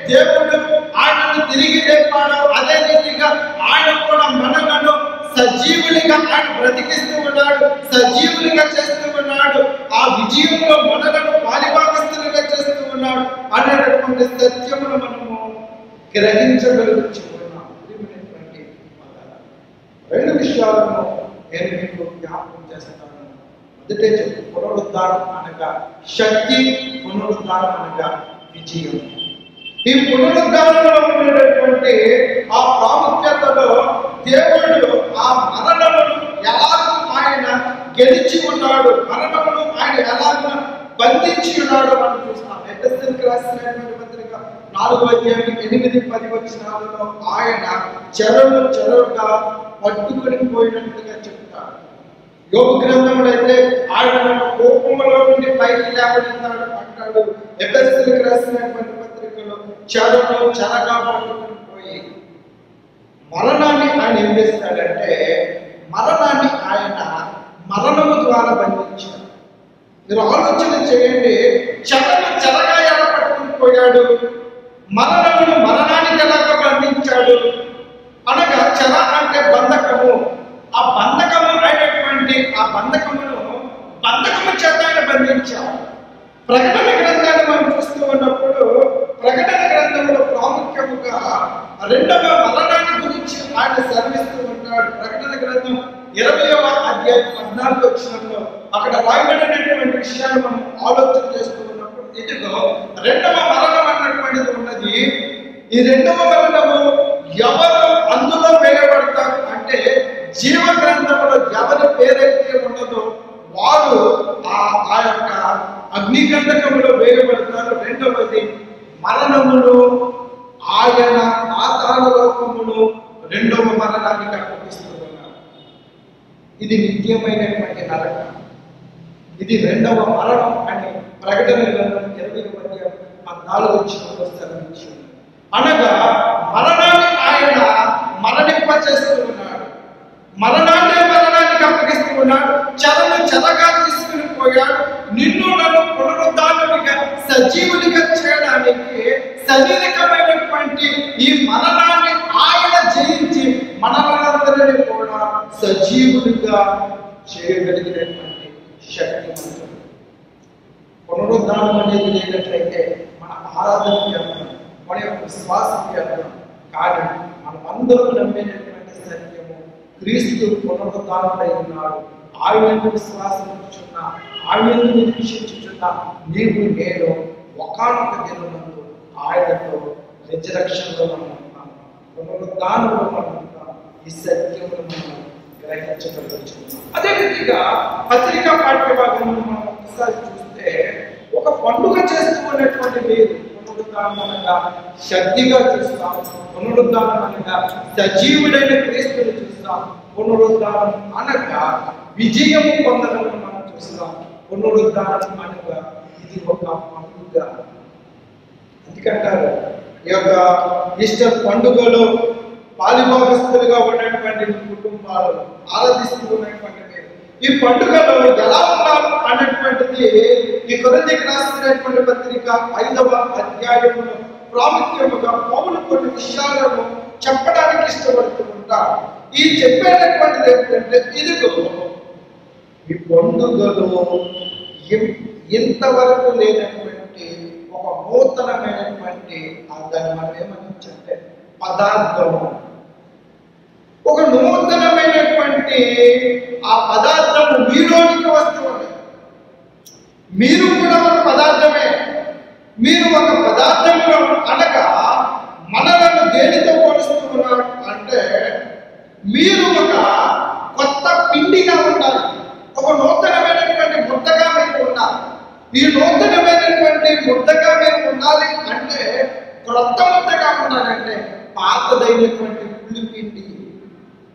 దేవుడు ఆయనను తిరిగి లేపాడో అదే రీతిగా ఆయన కూడా మనలను సజీవులుగా ఆయన బ్రతికిస్తూ ఉన్నాడు సజీవులుగా చేస్తూ ఉన్నాడు ఆ విజయంలో మనలను పాలిభాగస్తులుగా చేస్తూ ఉన్నాడు అనేటటువంటి సత్యమును మనము గ్రహించగలుగుతున్నాం రెండు విషయాలను నేను మీకు జ్ఞాపకం చేస్తాను. మొదటే చెప్పు పునరుద్ధారం అనగా శక్తి పునరుద్ధారం అనగా విజయం. ఈ పునరుద్ధారంలో ఉండేటటువంటి ఆ ప్రాముఖ్యతలో దేవుడు ఆ మరణమును ఎలాగో ఆయన గెలిచి ఉన్నాడు మరణమును ఆయన ఎలాగో బంధించి ఉన్నాడు మనం చూస్తాం. ఎఫ్ఎస్ఎల్కి రాసినటువంటి పత్రిక నాలుగు అధ్యాయం ఎనిమిది పది వచ్చినాలలో ఆయన చెరలు చెరలుగా పట్టుకొని పోయినట్టుగా చెప్తాడు. యోగ గ్రంథంలో అయితే ఆయన కోపంలో నుండి పైకి లేవనెత్తాడు అంటాడు ఎఫ్ఎస్సీలకు రాసినటువంటి పత్రికలో చెరలో చెరగా పట్టుకొని పోయి మరణాన్ని ఆయన ఏం చేస్తాడంటే మరణాన్ని ఆయన మరణము ద్వారా బంధించాడు. మీరు ఆలోచన చేయండి చెరను చెరగా ఎలా పట్టుకుని పోయాడు. మరణమును మరణానికి ఎలాగ బంధించాడు. అనగా చెర అంటే బంధకము. ఆ బంధకము అనేటటువంటి ఆ బంధకమును బంధకము చేత ఆయన ప్రకటన గ్రంథాన్ని మనం చూస్తూ ఉన్నప్పుడు ప్రకటన గ్రంథంలో ప్రాముఖ్యముగా రెండవ మరణాన్ని గురించి ఆయన శ్రమిస్తూ ఉంటాడు ప్రకటన గ్రంథం ఇరవయవ అధ్యాయం పద్నాలుగు వచ్చినంలో అక్కడ రాయబడినటువంటి విషయాన్ని మనం ఆలోచన చేస్తూ ఉన్నప్పుడు ఇదిగో రెండవ మరణం అన్నటువంటిది ఉన్నది ఈ రెండవ మరణము ఎవరు అందులో వేయబడతారు అంటే జీవ గ్రంథంలో ఎవరి పేరైతే ఉన్నదో వారు ఆ ఆ యొక్క అగ్నిగంధకములో వేయబడతారు రెండవది మరణమును ఆయన పాతాళ లోకమును రెండవ మరణానికి అప్పగిస్తూ ఉన్నారు ఇది నిత్యమైనటువంటి నరకం ఇది రెండవ మరణం అని ప్రకటన గ్రంథం ఇరవై పద్యం పద్నాలుగు వచ్చిన సెలవించింది అనగా మరణాన్ని ఆయన మరణింపచేస్తూ ఉన్నాడు మరణాన్ని మరణానికి అప్పగిస్తూ ఉన్నాడు చెరను చెరగా తీసుకుని పోయాడు నిన్ను నన్ను పునరుద్ధానునిగా సజీవునిగా చేయడానికి శారీరకమైనటువంటి ఈ మరణాన్ని ఆయన జయించి మనలందరినీ కూడా సజీవునిగా చేయగలిగినటువంటి శక్తివంతుడు పునరుద్ధానం అనేది లేనట్లయితే మన ఆరాధన వ్యర్థం మన యొక్క విశ్వాసం వ్యర్థం కానీ మనమందరం నమ్మేటటువంటి సత్యము. క్రీస్తు పునరుద్ధానుడై ఉన్నాడు ఆయన విశ్వాసం ఉంచుచున్న ఆయన నిరీక్షించుచున్న నీవు నేను ఒకనొక దినమందు ఆయనతో నిజరక్షణలో మనం ఉంటాం పునరుద్ధానంలో మనం ఉంటాం ఈ సత్యమును మనం గ్రహించగలుగుతున్నాం అదే విధంగా పత్రికా పాఠ్య భాగంలో మనం ఒకసారి చూస్తే ఒక పండుగ చేసుకునేటువంటి మీరు పునరుద్ధానం అనగా శక్తిగా చూస్తాం. పునరుద్ధానం అనగా సజీవుడైన క్రీస్తుని చూస్తాం. పునరుద్ధానం అనగా విజయము పొందడం మనం చూస్తాం. పునరుద్ధానం అనగా ఇది ఒక పండుగ ఎందుకంటారు? ఈ యొక్క ఈస్టర్ పండుగలో పాలిభాగస్తులుగా ఉన్నటువంటి కుటుంబాలు ఆరాధిస్తున్నటువంటి ఈ పండుగలో ఎలా ఉన్నారు అనేటువంటిది ఈ కొరందికి రాసినటువంటి పత్రిక ఐదవ అధ్యాయమును ప్రాముఖ్యముగా పౌలు కొన్ని విషయాలను చెప్పడానికి ఇష్టపడుతూ ఉంటారు. ఈ చెప్పేటటువంటిది ఏంటంటే ఇదిగో ఈ పండుగలో ఇంతవరకు లేనటువంటి ఒక నూతనమైనటువంటి ఆ దాన్ని మనం ఏమనొచ్చంటే పదార్థము. ఒక నూతనమైనటువంటి ఆ పదార్థము మీలోనికి వస్తుంది మీరు కూడా ఒక పదార్థమే. మీరు ఒక పదార్థంలో అనగా మనలను దేనితో పోలుస్తున్నారు అంటే మీరు ఒక కొత్త పిండిగా ఉండాలి. ఒక నూతనమైనటువంటి ముద్దగా మీరు ఉండాలి. ఈ నూతనమైనటువంటి ముద్దగా మీరు ఉండాలి అంటే క్రొత్త ముద్దగా ఉండాలంటే పాతదైనటువంటి పులిపిండి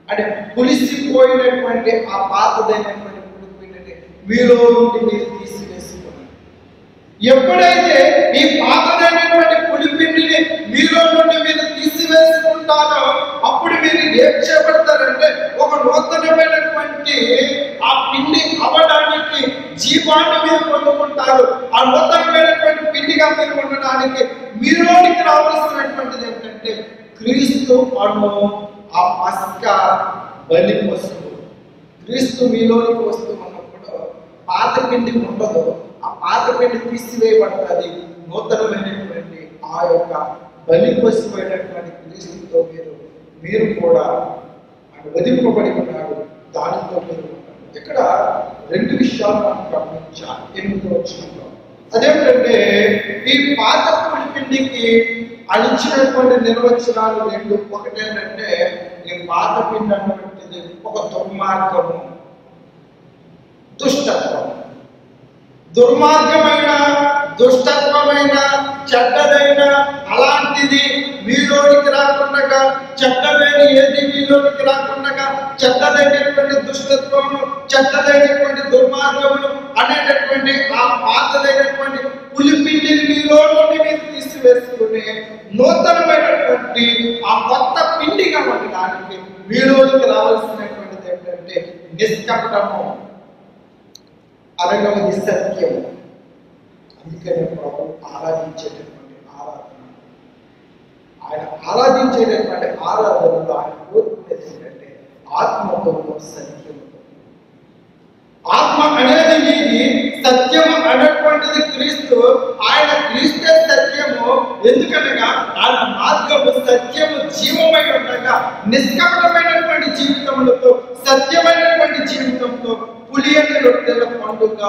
అంటే పులిసిపోయినటువంటి ఆ పాతదైనటువంటి పులిపిండిని మీలో నుండి మీరు తీసివేసుకోండి ఎప్పుడైతే ఈ పాతదైనటువంటి పులిపిండిని మీలో నుండి మీరు తీసివేసుకుంటారో అప్పుడు మీరు ఏం చేపడతారంటే ఒక నూతనమైనటువంటి ఆ పిండి అవ్వడానికి జీవాన్ని మీరు పొందుకుంటారు. ఆ నూతనమైనటువంటి పిండిగా మీరు ఉండడానికి మీలోనికి రావాల్సినటువంటిది ఏంటంటే క్రీస్తు అను ఆ పస్క బలి పసుపు క్రీస్తు మీలోనికి వస్తూ ఉన్నప్పుడు పాత పిండి ఉండదు. ఆ పాత పిండి తీసివేయబడుతుంది. నూతనమైనటువంటి ఆ యొక్క బలి పశువైనటువంటి క్రీస్తుతో మీరు మీరు కూడా ఆయన వదిలింపబడి ఉన్నాడు దానితో మీరు ఇక్కడ రెండు విషయాలు మనం గమనించాలి. ఎనిమిది వచ్చినప్పుడు అదేమిటంటే ఈ పాత పిండికి పిండికి నిర్వచనాలు రెండు ఒకటేంటంటే ఈ పాత పిండి ఒక దుర్మార్గము. దుష్టత్వం. దుర్మార్గమైన దుష్టత్వమైన చెడ్డదైన అలాంటిది మీలోనికి రాకుండా చెడ్డదైన ఏది మీలోనికి రాకుండా చెడ్డదైనటువంటి దుష్టత్వము చెడ్డదైనటువంటి దుర్మార్గములు అనేటటువంటి ఆ పాతదైనటువంటి పులిపిండిని మీలో నుండి మీరు తీసివేసుకుని నూతనమైనటువంటి ఆ కొత్త పిండిగా ఉండడానికి మీలోనికి రావాల్సినటువంటిది ఏంటంటే నిష్కపటము. అరగవది సత్యం అందుకనే ప్రభు ఆరాధించేటటువంటి ఆరాధన. ఆయన ఆరాధించేటటువంటి ఆరాధనలో ఆయన కోరుకునేది ఏంటంటే ఆత్మతో సత్యం ఆత్మ అనేది సత్యం అనేటువంటిది క్రీస్తు ఎందుకనగా ఆయన మార్గము సత్యము జీవమై ఉండగా నిష్కపటమైనటువంటి జీవితములతో సత్యమైనటువంటి జీవితంతో పులియని రొట్టెల పండుగ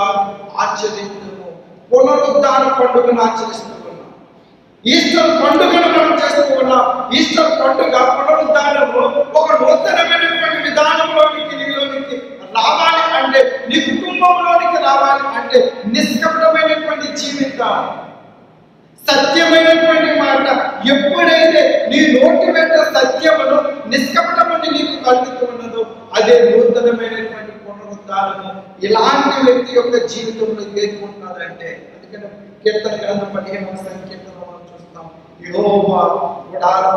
ఆచరిస్తున్నాము పునరుద్ధాన పండుగను ఆచరిస్తున్నాం ఈస్టర్ పండుగను మనం చేస్తూ ఉన్నాం ఈస్టర్ పండుగ పునరుద్ధానము ఒక నూతనమైనటువంటి విధానంలోనికి నీలోనికి రావాలి అంటే నీ కుటుంబంలోనికి రావాలి అంటే నిష్కపటమైనటువంటి జీవితం. సత్యమైనటువంటి మాట. ఎప్పుడైతే నీ నోటి వెంట సత్యమును నిష్కపటమని నీకు కలుగుతూ ఉన్నదో అదే నూతనమైనటువంటి పునరుద్ధారము ఇలాంటి వ్యక్తి యొక్క జీవితంలో ఏర్పడుతుందంటే అందుకని కీర్తన గ్రంథం పదిహేను సంకీర్తన మనం చూస్తాం యెహోవా గుడారం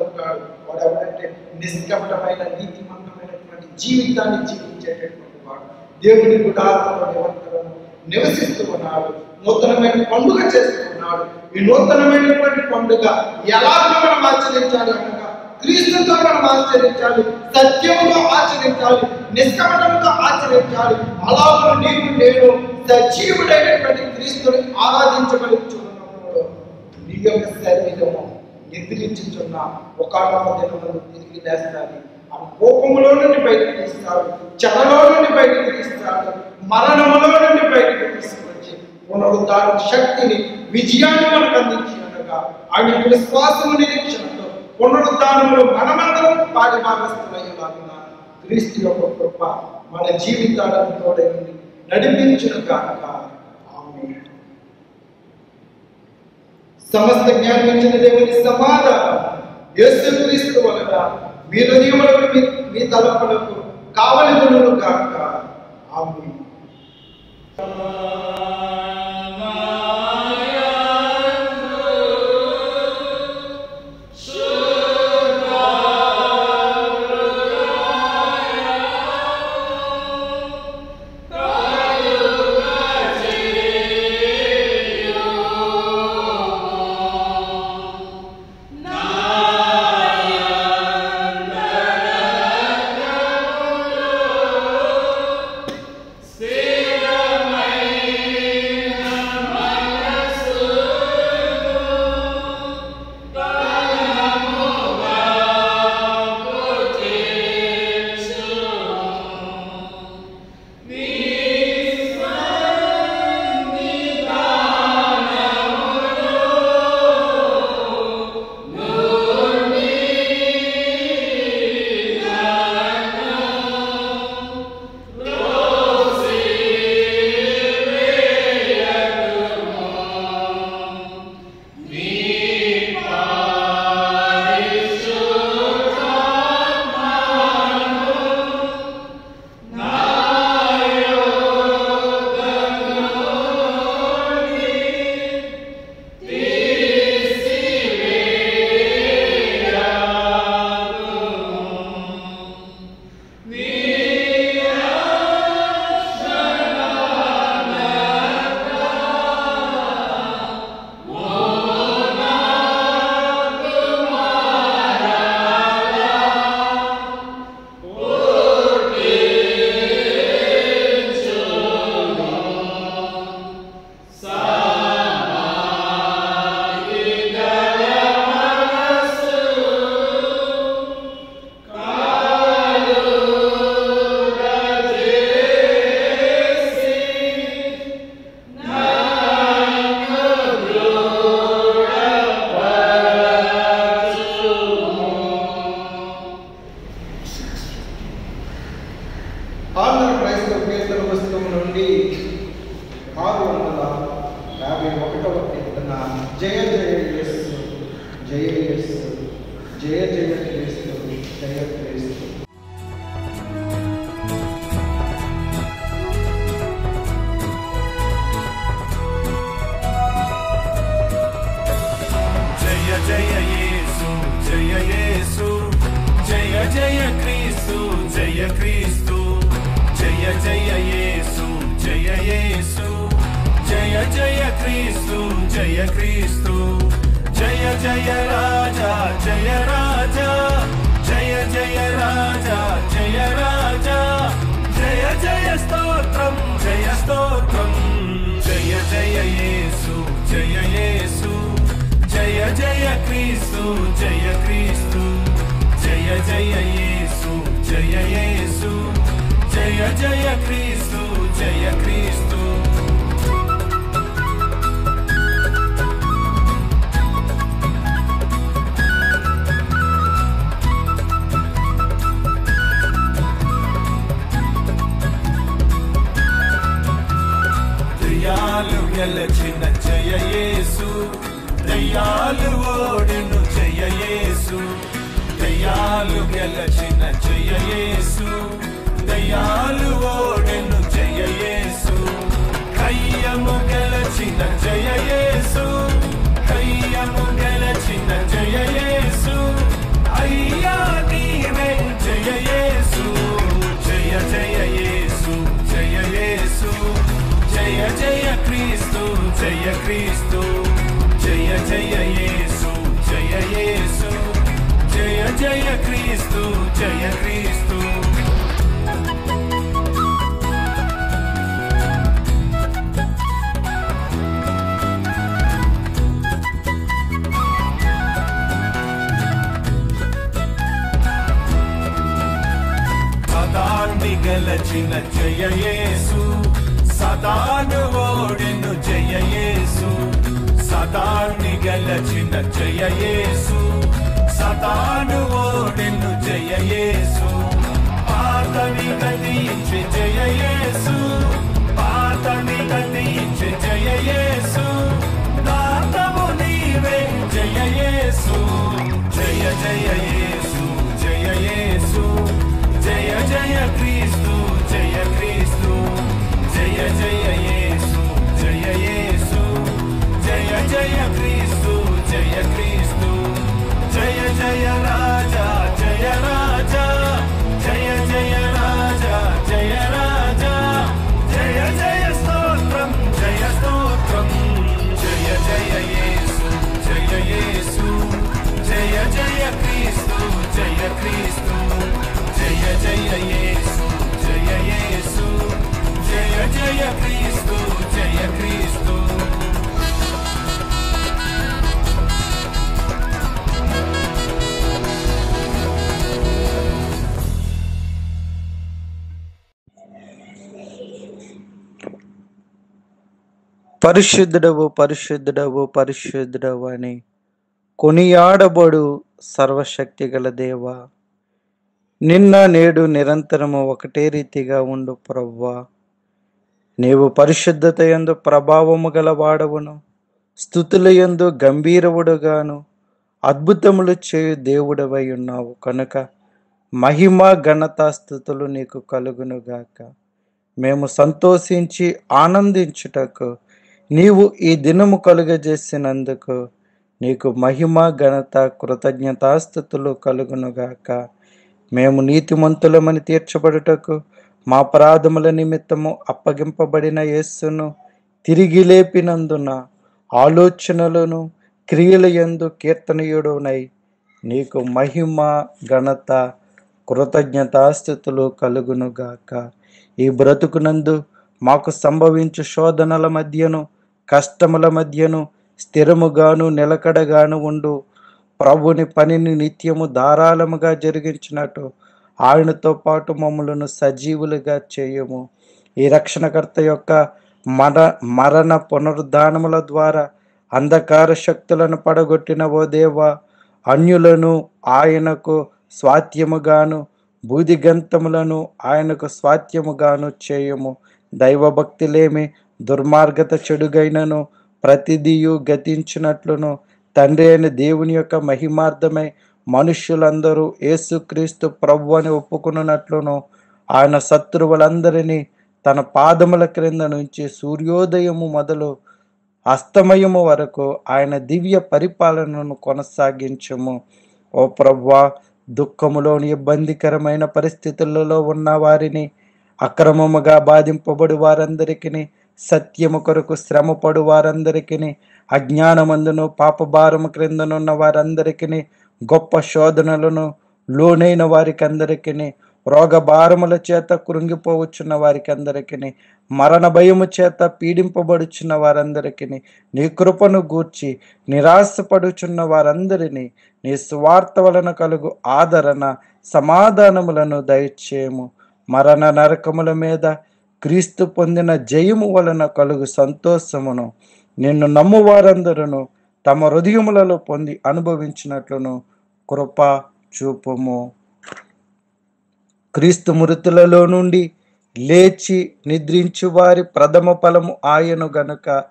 ఉంటాడు. వాడు ఎవరంటే నిష్కపటమైన నీతిమంతమైనటువంటి జీవితాన్ని జీవించేటటువంటి వాడు. దేవుని గుడారంలో నిరంతరం నివసిస్తూ ఉన్నాడు నూతనమైన పండుగ చేస్తున్నాడు ఈ నూతనమైనటువంటి పండుగ ఎలాగో మనం ఆచరించాలి అనగా క్రీస్తుతో మనం ఆచరించాలి సత్యముతో ఆచరించాలి నిష్కపటంతో ఆచరించాలి. అలాగే నీవు నేను సజీవుడైనటువంటి క్రీస్తుని ఆరాధించగలుగుతున్నప్పుడు నీ యొక్క శరీరము నిద్రించుచున్న ఒకనొక దినములు తిరిగి లేస్తాది ఆ కోపంలో నుండి బయటకు తీస్తాడు చెడలో నుండి బయటకు తీస్తాడు మరణములో నుండి బయటకు తీసుకొచ్చి పునరుద్ధార శక్తిని విజయాన్ని మనకు అందించినట్టుగా ఆయన విశ్వాసము నిరీక్షణతో పునరుద్ధానంలో మనమందరం పాడి భాగస్థులయ్యేలాగున క్రీస్తు యొక్క కృప మన జీవితాలను తోడైంది నడిపించిన కాక ఆమేన్. సమస్త జ్ఞానించిన దేవుని సమాధానం యేసుక్రీస్తు వలన మీ హృదయములకు మీ తలపులకు కావలి గుణులు కాక ఆమేన్. Música జయ క్రీస్తు జయ జయ యేసు జయ యేసు. జయ జయ క్రీస్తు జయ క్రీస్తు. జయ జయ రాజా జయ రాజా. జయ జయ రాజా జయ రాజా. జయ జయ స్తోత్రం జయ స్తోత్రం. జయ జయ యేసు జయ యేసు. జయ జయ క్రీస్తు జయ క్రీస్తు. జయ జయ యేసు. జయ యేసు జయ జయ క్రీస్తు జయ క్రీస్తు. దయాలు గెలచిన జయ యేసు దయాలు ఓడిను జయ యేసు. దయాలు గెలచిన జయయేసు దయ్యాలు ఓడెను జయయేసు కయ్యము గెలచిన జయయేసు కయ్యము గెలచిన జయయేసు అయ్యా నీవే జయయేసు జయ జయయేసు జయయేసు జయ జయ క్రీస్తు జయ క్రీస్తు. జయ జయ జయ యేసు. జయ క్రీస్తు జయ క్రీస్తు. సదాన్ని గెలచిన జయ సదాను ఓడెను జయ సదాన్ని గెలచిన జయ సతాను సదాను జయయేసు పాతని గతించి జయయేసు పాతని గతించి జయయేసు దాతము నీవే జయయేసు జయ జయయేసు పరిశుద్ధుడవు పరిశుద్ధుడవు పరిశుద్ధుడవు అని కొనియాడబడు సర్వశక్తి గల దేవ. నిన్న నేడు నిరంతరము ఒకటే రీతిగా ఉండు ప్రవ్వా. నీవు పరిశుద్ధత ఎందు ప్రభావము గల వాడవును స్థుతుల ఎందు గంభీరవుడుగాను అద్భుతములు చేయు దేవుడవై ఉన్నావు. కనుక మహిమ ఘనత స్థుతులు నీకు కలుగునుగాక. మేము సంతోషించి ఆనందించుటకు నీవు ఈ దినము కలుగజేసినందుకు నీకు మహిమ ఘనత కృతజ్ఞతాస్థుతులు కలుగునుగాక. మేము నీతిమంతులమని తీర్చబడుటకు మా అపరాధముల నిమిత్తము అప్పగింపబడిన యేస్సును తిరిగి లేపినందున ఆలోచనలను క్రియల యందు కీర్తనీయుడునై నీకు మహిమ ఘనత కృతజ్ఞతాస్థితులు కలుగునుగాక. ఈ బ్రతుకునందు మాకు సంభవించు శోధనల మధ్యను కష్టముల మధ్యను స్థిరముగాను నిలకడగాను ఉండు. ప్రభుని పనిని నిత్యము ధారాళముగా జరిగించినట్టు ఆయనతో పాటు మమ్మలను సజీవులుగా చేయము. ఈ రక్షణకర్త యొక్క మర మరణ పునరుద్ధానముల ద్వారా అంధకార శక్తులను పడగొట్టిన ఓ దేవ అన్యులను ఆయనకు స్వాత్యముగాను బూదిగంతములను ఆయనకు స్వాత్యముగాను చేయము. దైవభక్తిలేమి దుర్మార్గత చెడుగైనను ప్రతిదియు గతించినట్లును. తండ్రి అయిన దేవుని యొక్క మహిమార్థమై మనుష్యులందరూ యేసుక్రీస్తు ప్రభు అని ఒప్పుకున్నట్లును ఆయన శత్రువులందరినీ తన పాదముల క్రింద నుంచి సూర్యోదయము మొదలు అస్తమయము వరకు ఆయన దివ్య పరిపాలనను కొనసాగించము. ఓ ప్రవ్వా దుఃఖములోని ఇబ్బందికరమైన పరిస్థితులలో ఉన్న వారిని అక్రమముగా బాధింపబడి వారందరికీ సత్యము కొరకు శ్రమపడు వారందరికీ అజ్ఞానమందును పాపభారము క్రిందనున్న వారందరికీ గొప్ప శోధనలను లోనైన వారికి అందరికీ రోగభారముల చేత కృంగిపోవచ్చున్న వారికి అందరికీ మరణ భయము చేత పీడింపబడుచున్న వారందరికీ నీ కృపను గూర్చి నిరాశపడుచున్న వారందరినీ నీ స్వార్థ వలన కలుగు ఆదరణ సమాధానములను దయచేయము. మరణ నరకముల మీద క్రీస్తు పొందిన జయము వలన కలుగు సంతోషమును నిన్ను నమ్మువారందరూ తమ హృదయములలో పొంది అనుభవించినట్లును కృప చూపుము. క్రీస్తు మృతులలో నుండి లేచి నిద్రించు వారి ప్రథమ ఫలము ఆయను గనుక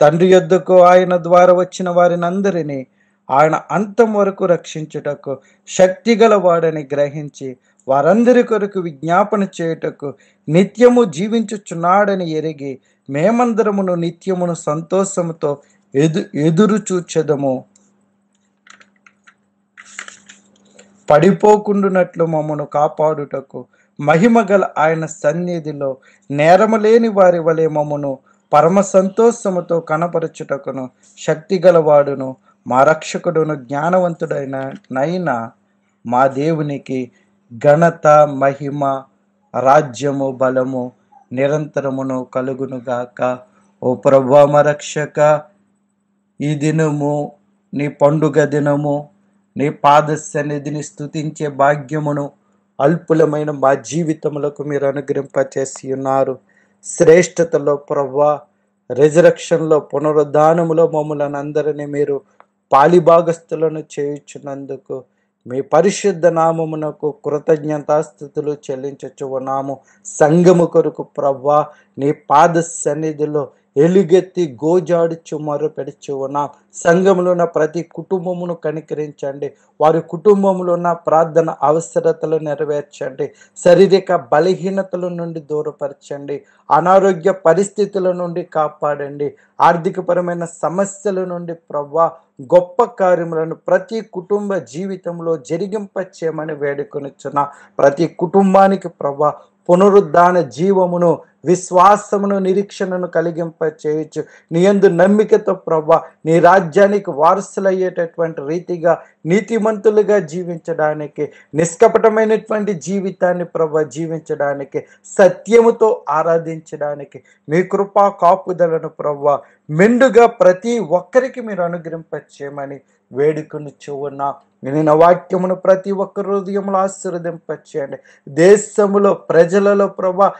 తండ్రి యొద్దకు ఆయన ద్వారా వచ్చిన వారిని అందరినీ ఆయన అంతం వరకు రక్షించుటకు శక్తి గలవాడని గ్రహించి వారందరి కొరకు విజ్ఞాపన చేయుటకు నిత్యము జీవించుచున్నాడని ఎరిగి మేమందరమును నిత్యమును సంతోషముతో ఎదు ఎదురు చూచెదము పడిపోకుండునట్లు మమ్మను కాపాడుటకు మహిమగల ఆయన సన్నిధిలో నేరము లేని వారి వలె మమ్మను పరమ సంతోషముతో కనపరచుటకును శక్తిగలవాడును మా రక్షకుడును జ్ఞానవంతుడైన నైనా మా దేవునికి ఘనత మహిమ రాజ్యము బలము నిరంతరమును కలుగునుగాక. ఓ ప్రభా రక్షక ఈ దినము నీ పండుగ దినము నీ పాద సన్నిధిని స్థుతించే భాగ్యమును అల్పులమైన మా జీవితములకు మీరు అనుగ్రహింపచేసి ఉన్నారు. శ్రేష్టతలో ప్రభా రిజరక్షన్లో పునరుద్ధానములో మమ్మలను అందరినీ మీరు పాలిభాగస్తులను చేయుచున్నందుకు మీ పరిశుద్ధ నామమునకు కృతజ్ఞతాస్థుతులు చెల్లించచ్చు. నాము సంగము కొరకు ప్రభా నీ పాద సన్నిధిలో ఎలుగెత్తి గోజాడుచు మొర పెడుచు ఉన్నాం సంఘంలో ఉన్న ప్రతి కుటుంబమును కనికరించండి. వారి కుటుంబంలో ఉన్న ప్రార్థన అవసరతలు నెరవేర్చండి. శారీరక బలహీనతల నుండి దూరపరచండి. అనారోగ్య పరిస్థితుల నుండి కాపాడండి. ఆర్థికపరమైన సమస్యల నుండి ప్రవ్వా గొప్ప కార్యములను ప్రతి కుటుంబ జీవితంలో జరిగింపచేయమని వేడుకొనిచ్చున్న ప్రతి కుటుంబానికి ప్రభా పునరుద్ధాన జీవమును విశ్వాసమును నిరీక్షణను కలిగింప చేయొచ్చు నీ నమ్మికతో ప్రభా నీ రాజ్యానికి వారసులయ్యేటటువంటి రీతిగా నీతిమంతులుగా జీవించడానికి నిష్కపటమైనటువంటి జీవితాన్ని ప్రభ జీవించడానికి సత్యముతో ఆరాధించడానికి మీ కృపా కాపుదలను ప్రభా మెండుగా ప్రతి ఒక్కరికి మీరు అనుగ్రహింపచేయమని వేడుకను చూన్నా వినిన వాక్యమును ప్రతి ఒక్క హృదయంలో ఆశీర్వదింపచేయండి. దేశములో ప్రజలలో ప్రభా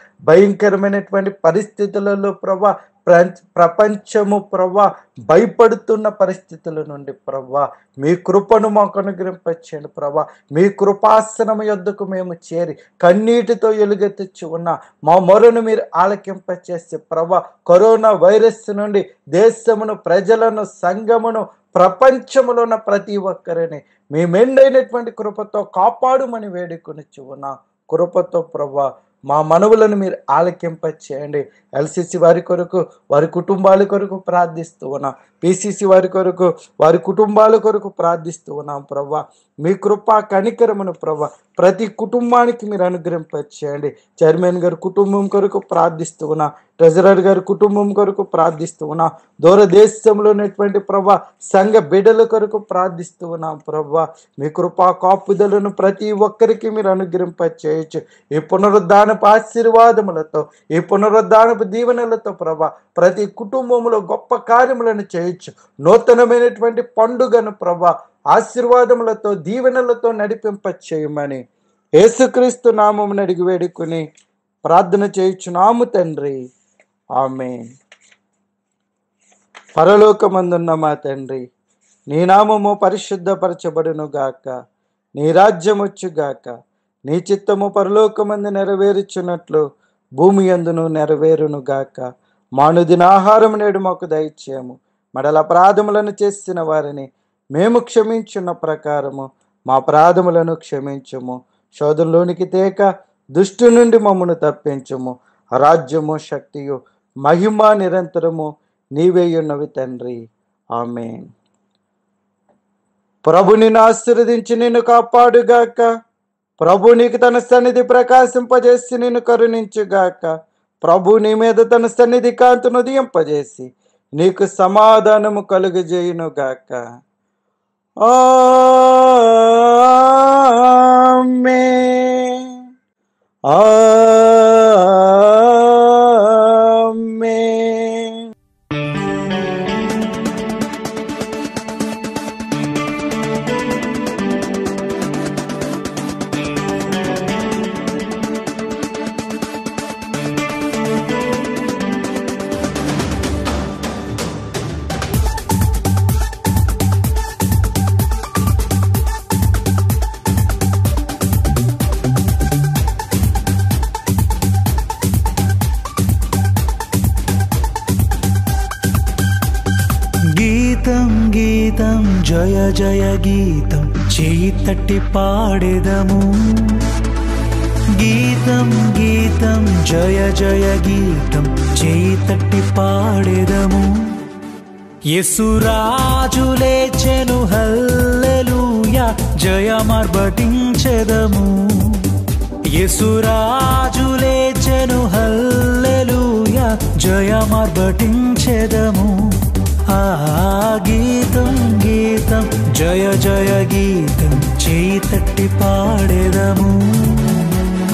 భయంకరమైనటువంటి పరిస్థితులలో ప్రభా ప్ర- ప్రపంచము ప్రభా భయపడుతున్న పరిస్థితుల నుండి ప్రభా మీ కృపను మాకు అనుగ్రహింపచేయండి ప్రభా. మీ కృపాసనం యొద్దకు మేము చేరి కన్నీటితో ఎలుగెత్తిచ్చి ఉన్న మా మొరను మీరు ఆలకింపచేసి ప్రభా కరోనా వైరస్ నుండి దేశమును ప్రజలను సంఘమును ప్రపంచములో ఉన్న ప్రతి ఒక్కరిని మీ మెండైనటువంటి కృపతో కాపాడుమని వేడుకొనిచ్చి ఉన్న కృపతో ప్రభా మా మనవులను మీరు ఆలకింప చేయండి ఎల్సిసి వారి కొరకు వారి కుటుంబాల కొరకు ప్రార్థిస్తూ ఉన్నాం. పిసిసి వారి కొరకు వారి కుటుంబాల కొరకు ప్రార్థిస్తూ ఉన్నాం ప్రభా మీ కృపా కనికరమును ప్రవ్వ. ప్రతి కుటుంబానికి మీరు అనుగ్రహింప చేయండి చైర్మన్ గారి కుటుంబం కొరకు ప్రార్థిస్తూ ఉన్నా. ట్రెజరర్ గారి కుటుంబం కొరకు ప్రార్థిస్తూ ఉన్నా. దూరదేశంలో ఉన్నటువంటి ప్రభా సంఘ బిడ్డల కొరకు ప్రార్థిస్తూ ఉన్నాం ప్రభా మీ కృపా కాపుదలను ప్రతి ఒక్కరికి మీరు అనుగ్రహింప చేయొచ్చు ఈ పునరుద్ధానపు ఆశీర్వాదములతో ఈ పునరుద్ధానపు దీవెనలతో ప్రభా ప్రతి కుటుంబంలో గొప్ప కార్యములను చేయొచ్చు నూతనమైనటువంటి పండుగను ప్రభా ఆశీర్వాదములతో దీవెనలతో నడిపింప చేయమని యేసుక్రీస్తు నామం అడిగి వేడుకుని ప్రార్థన చేయుచున్నాము తండ్రి. ఆమె పరలోకమందున్న మా తండ్రి నీ నామము పరిశుద్ధపరచబడును గాక నీ రాజ్యం వచ్చుగాక నీ చిత్తము పరలోకమందు నెరవేరుచున్నట్లు భూమి అందును నెరవేరును గాక. మానుదిన ఆహారం నేడు మాకు దయచేయము. మడల అపరాధములను చేసిన వారిని మేము క్షమించున్న ప్రకారము మా అపరాధములను క్షమించుము. శోధంలోనికి తేక దుష్టు నుండి మమ్మను తప్పించుము. రాజ్యము శక్తియు మహిమ నిరంతరము నీవేయున్నవి తండ్రి. ఆమె ప్రభు నిన్ను ఆశీర్వదించి నిన్ను కాపాడుగాక. ప్రభు నీకు తన సన్నిధి ప్రకాశింపజేసి నిన్ను కరుణించుగాక. ప్రభు నీ మీద తన సన్నిధి కాంతును ఉదయింపజేసి నీకు సమాధానము కలుగజేయునుగాక. మే ఆ తట్టి పాడెదము. గీతం గీతం జయ జయ గీతం చేయి తట్టి పాడెదము. యసురాజులే చెను హల్లెలూయా జయమర్బటించెదము యసురాజులే చెను హల్లెలూయా జయమర్బటించెదము ఆ గీతం గీతం జయ జయ గీతం చేయి తట్టి పాడేదము.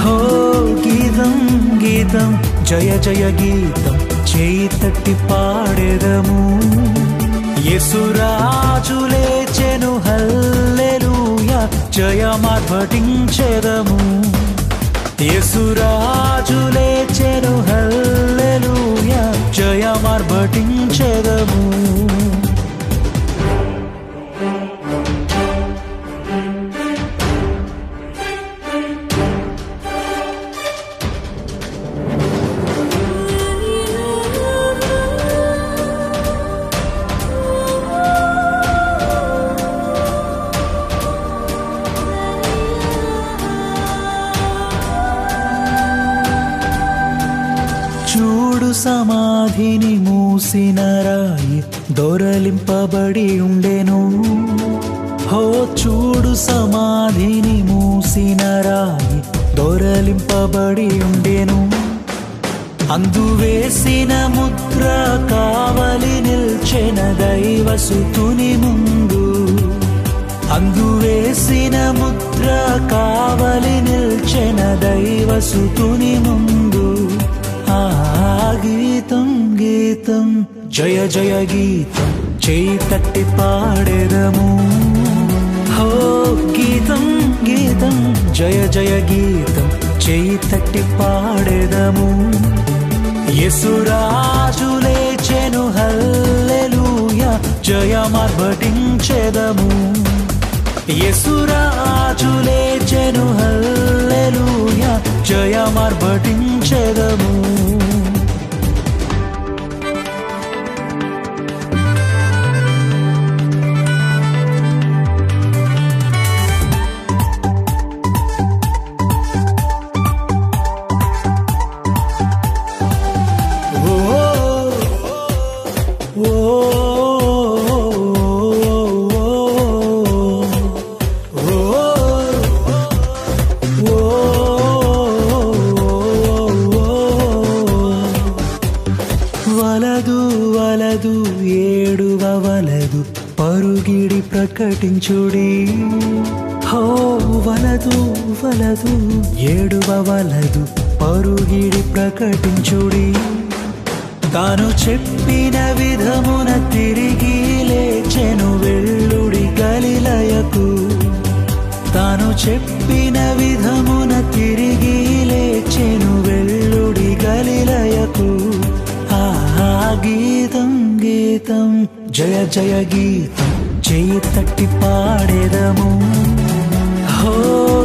హో గీతం గీతం జయ జయ గీతం చేయి తట్టి పాడేదము. యసురాజులే చెను హల్లెలూయా జయమర్భటించెదము యసురాజులే చెను హల్లెలూయా జయమర్భటించెదము సమాధిని మూసిన రాయి దొరలింపబడి ఉండెను. హో చూడు సమాధిని మూసిన రాయి దొరలింపబడి ఉండెను. అందు వేసిన ముద్ర కావలి నిల్చెన దైవసుతుని ముందు. అందు వేసిన ముద్ర కావలి నిల్చెన దైవసుతుని ముందు. ఆ గీతం గీతం జయ జయ గీతం చేయి తట్టి పాడెదము. హో గీతం గీతం జయ జయ గీతం చేయి తట్టి పాడెదము. యేసురాజు లేచెను హల్లెలూయా జయమర్భటించెదము. యేసురాజు లేచెను హల్లెలూయా జయమర్భటించెదము. ప్రకటించుడి. హో వలదు వలదు ఏడువ వలదు పరుగిడి ప్రకటించుడి. తాను చెప్పిన విధమున తిరిగి లేచెను వెళ్ళుడి గలిలయకు. తాను చెప్పిన విధమున తిరిగి లేచెను వెళ్ళుడి గలిలయకు. ఆ గీతం గీతం జయ జయ గీతం. చేయి తట్టి పాడేదము. హో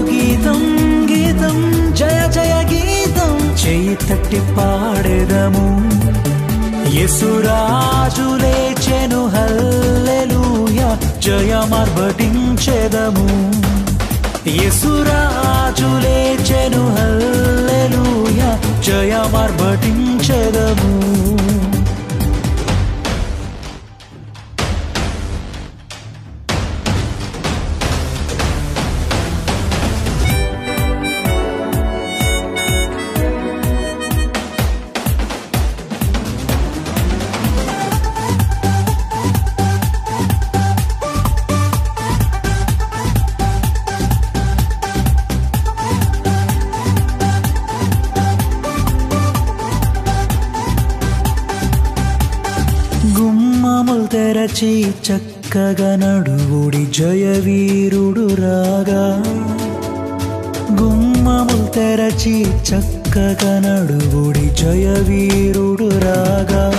గీతం గీతం జయ జయ గీతం. చేయి తట్టి పాడేదము. యేసురాజు లేచెను హల్లెలూయా జయమర్భటించెదము యేసురాజు లేచెను హల్లెలూయా జయమర్భటించెదము గుమ్మములు చక్కగా నడువుడి జయవీరుడు రాగా. గుమ్మములు తెరచి చక్కగా నడువుడి జయవీరుడు రాగా.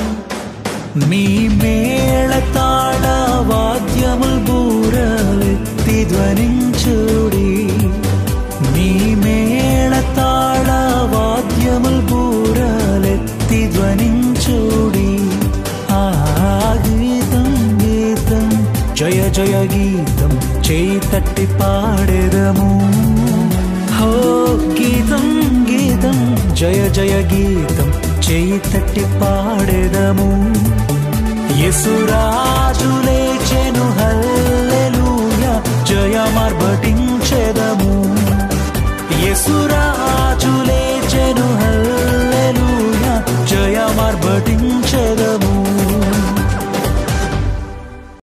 మీ మేళ తాళ వాద్యముల్ బూరలెత్తి ధ్వనించుడి. మీ మేళ తాళ వాద్యముల్ బూరలెత్తి ధ్వనించుడి. జయ జయ గీతం చేయి తట్టి పాడెదము. హో గీతం గీతం. జయ జయ గీతం చేయి తట్టి పాడెదము. యసురాజు లేచెను హల్లెలూయా జయమార్భటించెదము. యసురాజు లేచెను హల్లెలూయా జయమార్భటించెదము.